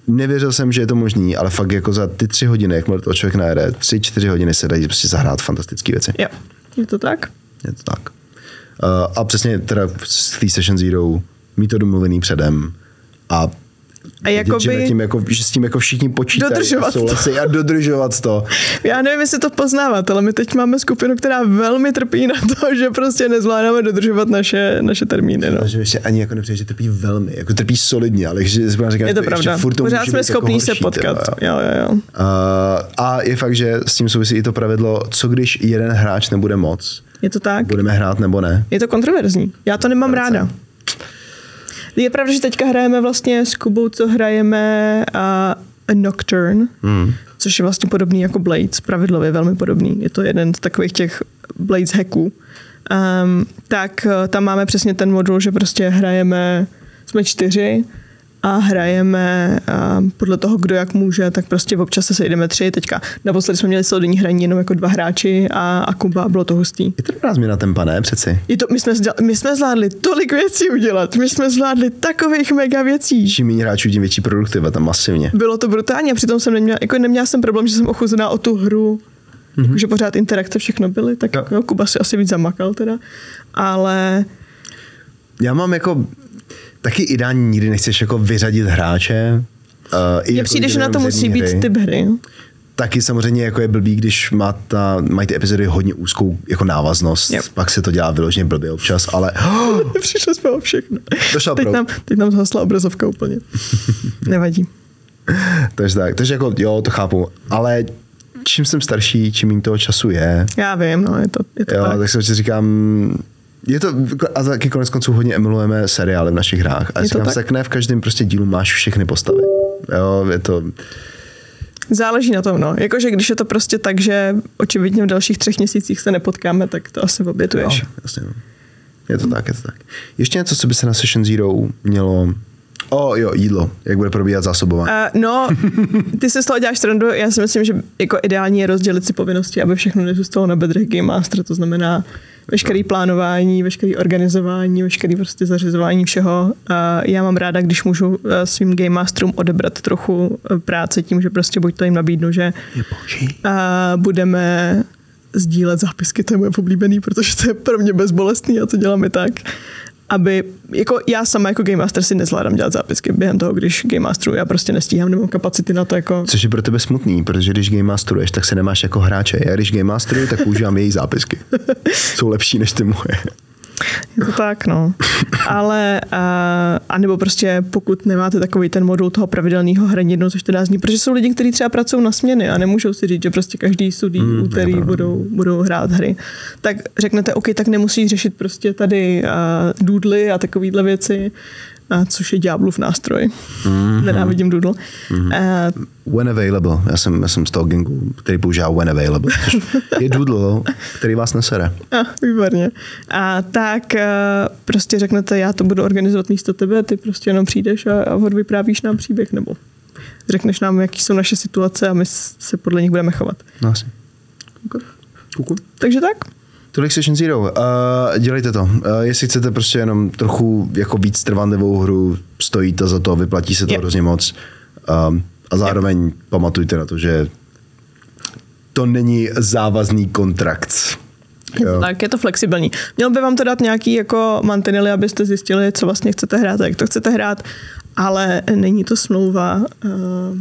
nevěřil jsem, že je to možný, ale fakt jako za ty tři hodiny, jak to člověk najede, tři, čtyři hodiny se dají prostě zahrát fantastické věci. Jo, je to tak? Je to tak. Uh, a přesně teda z té Session Zero mít to domluvený předem a A jakoby- že, tím, jako, že s tím jako všichni počítají Dodržovat a souhlasí a dodržovat to. Já nevím, jestli to poznávat, ale my teď máme skupinu, která velmi trpí na to, (laughs) že prostě nezvládáme dodržovat naše, naše termíny. No. Že ještě ani jako nepřijde, že trpí velmi, jako trpí solidně, ale že říkám, Je to pravda. Ještě furt to Pořád jsme jako schopní se horší, potkat. tyjo, jo. Jo, jo, jo. Uh, a je fakt, že s tím souvisí i to pravidlo, co když jeden hráč nebude moc, Je to tak? budeme hrát nebo ne. Je to kontroverzní. Já to nemám ráda. Je pravda, že teďka hrajeme vlastně s Kubou, co hrajeme uh, Nocturne, Hmm. což je vlastně podobný jako Blades, pravidlově velmi podobný. Je to jeden z takových těch Blades hacků. Um, tak uh, tam máme přesně ten modul, že prostě hrajeme, jsme čtyři a hrajeme um, podle toho, kdo jak může, tak prostě občas se sejdeme tři. Teďka naposledy jsme měli celodenní hraní jenom jako dva hráči a, a Kuba, bylo to hustý. Je to dobrá změna tempa, ne přeci? Je to, my, jsme, zděl- my jsme zvládli tolik věcí udělat, my jsme zvládli takových mega věcí. Čím méně hráčů, tím větší produktivita, masivně. Bylo to brutálně, a přitom jsem neměla, jako neměla jsem problém, že jsem ochuzená o tu hru, mm-hmm. že pořád interakce všechno byly, tak Jo. jako Kuba si asi víc zamakal teda, ale Já mám jako taky ideální nikdy nechceš jako vyřadit hráče. Uh, i mně jako přijde, že na to musí jedné být hry. typ hry. Taky samozřejmě jako je blbý, když má ta, mají ty epizody hodně úzkou jako návaznost, Jo. pak se to dělá vyloženě blbě občas, ale Přišli jsme o všechno. Došel teď, proud. nám, teď nám zhasla obrazovka úplně. (laughs) Nevadí. takže tak, takže jako jo, to chápu, ale čím jsem starší, čím méně toho času je, Já vím, no, je to, je to jo, tak. tak si určitě říkám, je to, a taky konec konců hodně emulujeme seriály v našich hrách. A Je to tak? tak ne v každém prostě dílu máš všechny postavy. Jo, je to, Záleží na tom, no. Jakože když je to prostě tak, že očividně v dalších třech měsících se nepotkáme, tak to asi obětuješ. No, jasně, no. Je to tak, je to tak. Ještě něco, co by se na Session Zero mělo... O, jo, jídlo. Jak bude probíhat zásobování. Uh, no, ty se z toho děláš srandu. Já si myslím, že jako ideální je rozdělit si povinnosti, aby všechno nezůstalo na bedrech Game Master. To znamená veškerý plánování, veškerý organizování, veškerý prostě zařizování všeho. Uh, já mám ráda, když můžu uh, svým Game Masterům odebrat trochu uh, práce tím, že prostě buď to jim nabídnu, že Je boží. a budeme sdílet zápisky, to je moje oblíbený, protože to je pro mě bezbolestný a to děláme tak, aby, jako já sama jako Game Master si nezvládám dělat zápisky během toho, když Game Masteru, já prostě nestíhám, nemám kapacity na to, jako Což je pro tebe smutný, protože když game masteruješ, tak se nemáš jako hráče. Já když game masteruju, tak používám její zápisky. (laughs) Jsou lepší než ty moje. Je to tak, no. Ale, a, a nebo prostě pokud nemáte takový ten modul toho pravidelného hraní jednou za 14 dní, protože jsou lidi, kteří třeba pracují na směny a nemůžou si říct, že prostě každý sudý Mm, úterý budou, budou hrát hry. Tak řeknete, OK, tak nemusíš řešit prostě tady uh, doodly a takovýhle věci, a což je ďáblův nástroj. Mm-hmm. Nenávidím doodle. Mm-hmm. Uh, When available. Já jsem, já jsem z toho gangu, který používá when available. (laughs) Je doodle, který vás nesere. A, výborně. A tak uh, prostě řeknete, já to budu organizovat místo tebe, ty prostě jenom přijdeš a, a odvyprávíš nám příběh, nebo řekneš nám, jaký jsou naše situace a my se podle nich budeme chovat. No asi. Kuku. Takže tak. Tolik Session Zero. Uh, dělejte to. Uh, jestli chcete prostě jenom trochu jako víc trvanlivou hru, stojí to za to, vyplatí se to Yep. hrozně moc. Um, a zároveň pamatujte na to, že to není závazný kontrakt. Je to tak, je to flexibilní. Měl by vám to dát nějaký jako mantinely, abyste zjistili, co vlastně chcete hrát a jak to chcete hrát, ale není to smlouva. Uh,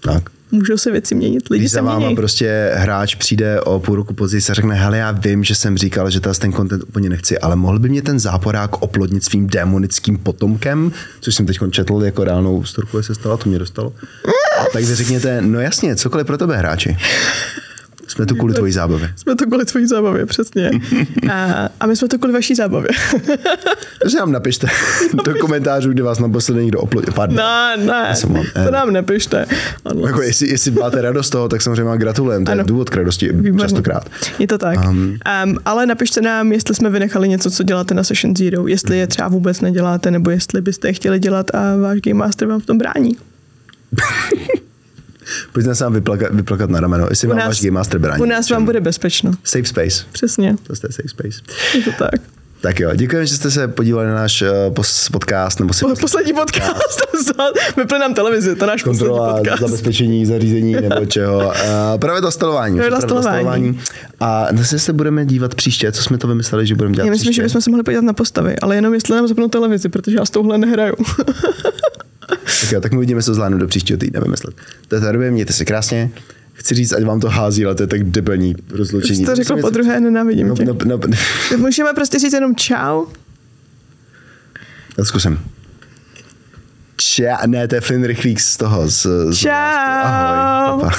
Tak. Můžou se věci měnit, lidi Když se za váma mění. prostě hráč přijde o půl roku později a řekne, hele, já vím, že jsem říkal, že ten content úplně nechci, ale mohl by mě ten záporák oplodnit svým démonickým potomkem, což jsem teď četl jako reálnou storku, se stalo, to mě dostalo. tak vy řekněte, no jasně, cokoliv pro tebe, hráči. Jsme tu kvůli tvojí zábavě. Jsme to kvůli tvojí zábavě, přesně. (laughs) A, a my jsme to kvůli vaší zábavě. (laughs) Takže nám napište (laughs) do komentářů, kde vás naposledy někdo oplodil. Pardon. ne, ne, to nám nepište. Ano. Jako jestli, jestli máte radost z toho, tak samozřejmě vám gratulujeme. To je Ano. důvod k radosti Výborně. častokrát. Je to tak. Um, um, ale napište nám, jestli jsme vynechali něco, co děláte na Session Zero, jestli je třeba vůbec neděláte, nebo jestli byste je chtěli dělat a váš Game Master vám v tom brání. Pojďte se nám vyplakat, vyplakat na rameno, jestli U vám nás, váš Game Master brání. u nás vám bude bezpečno. Safe space. Přesně, To jste safe space. je to tak. Tak jo, děkujeme, že jste se podívali na náš uh, podcast, nebo si Po, poslední podcast. (laughs) Vypne nám televizi, to je náš kontrola poslední podcast. zabezpečení zařízení nebo čeho. Uh, pravidla stolování. Pravidla stolování. A zase se budeme dívat příště, co jsme to vymysleli, že budeme dělat Já myslím, příště. že bychom se mohli podívat na postavy, ale jenom jestli nám zapnou televizi, protože já s touhle nehraju. (laughs) Tak jo, tak my uvidíme, co zvládnu do příštího týdne vymyslet. To je době, mějte se krásně. Chci říct, ať vám to hází, ale to je tak debilní rozloučení. Jsi to řekl po druhé, nenávidím No, tě. no, no, Můžeme prostě říct jenom čau. já zkusím. Ča, ne, to je Flynn Rychlík z toho. Z, z Čau. Ahoj.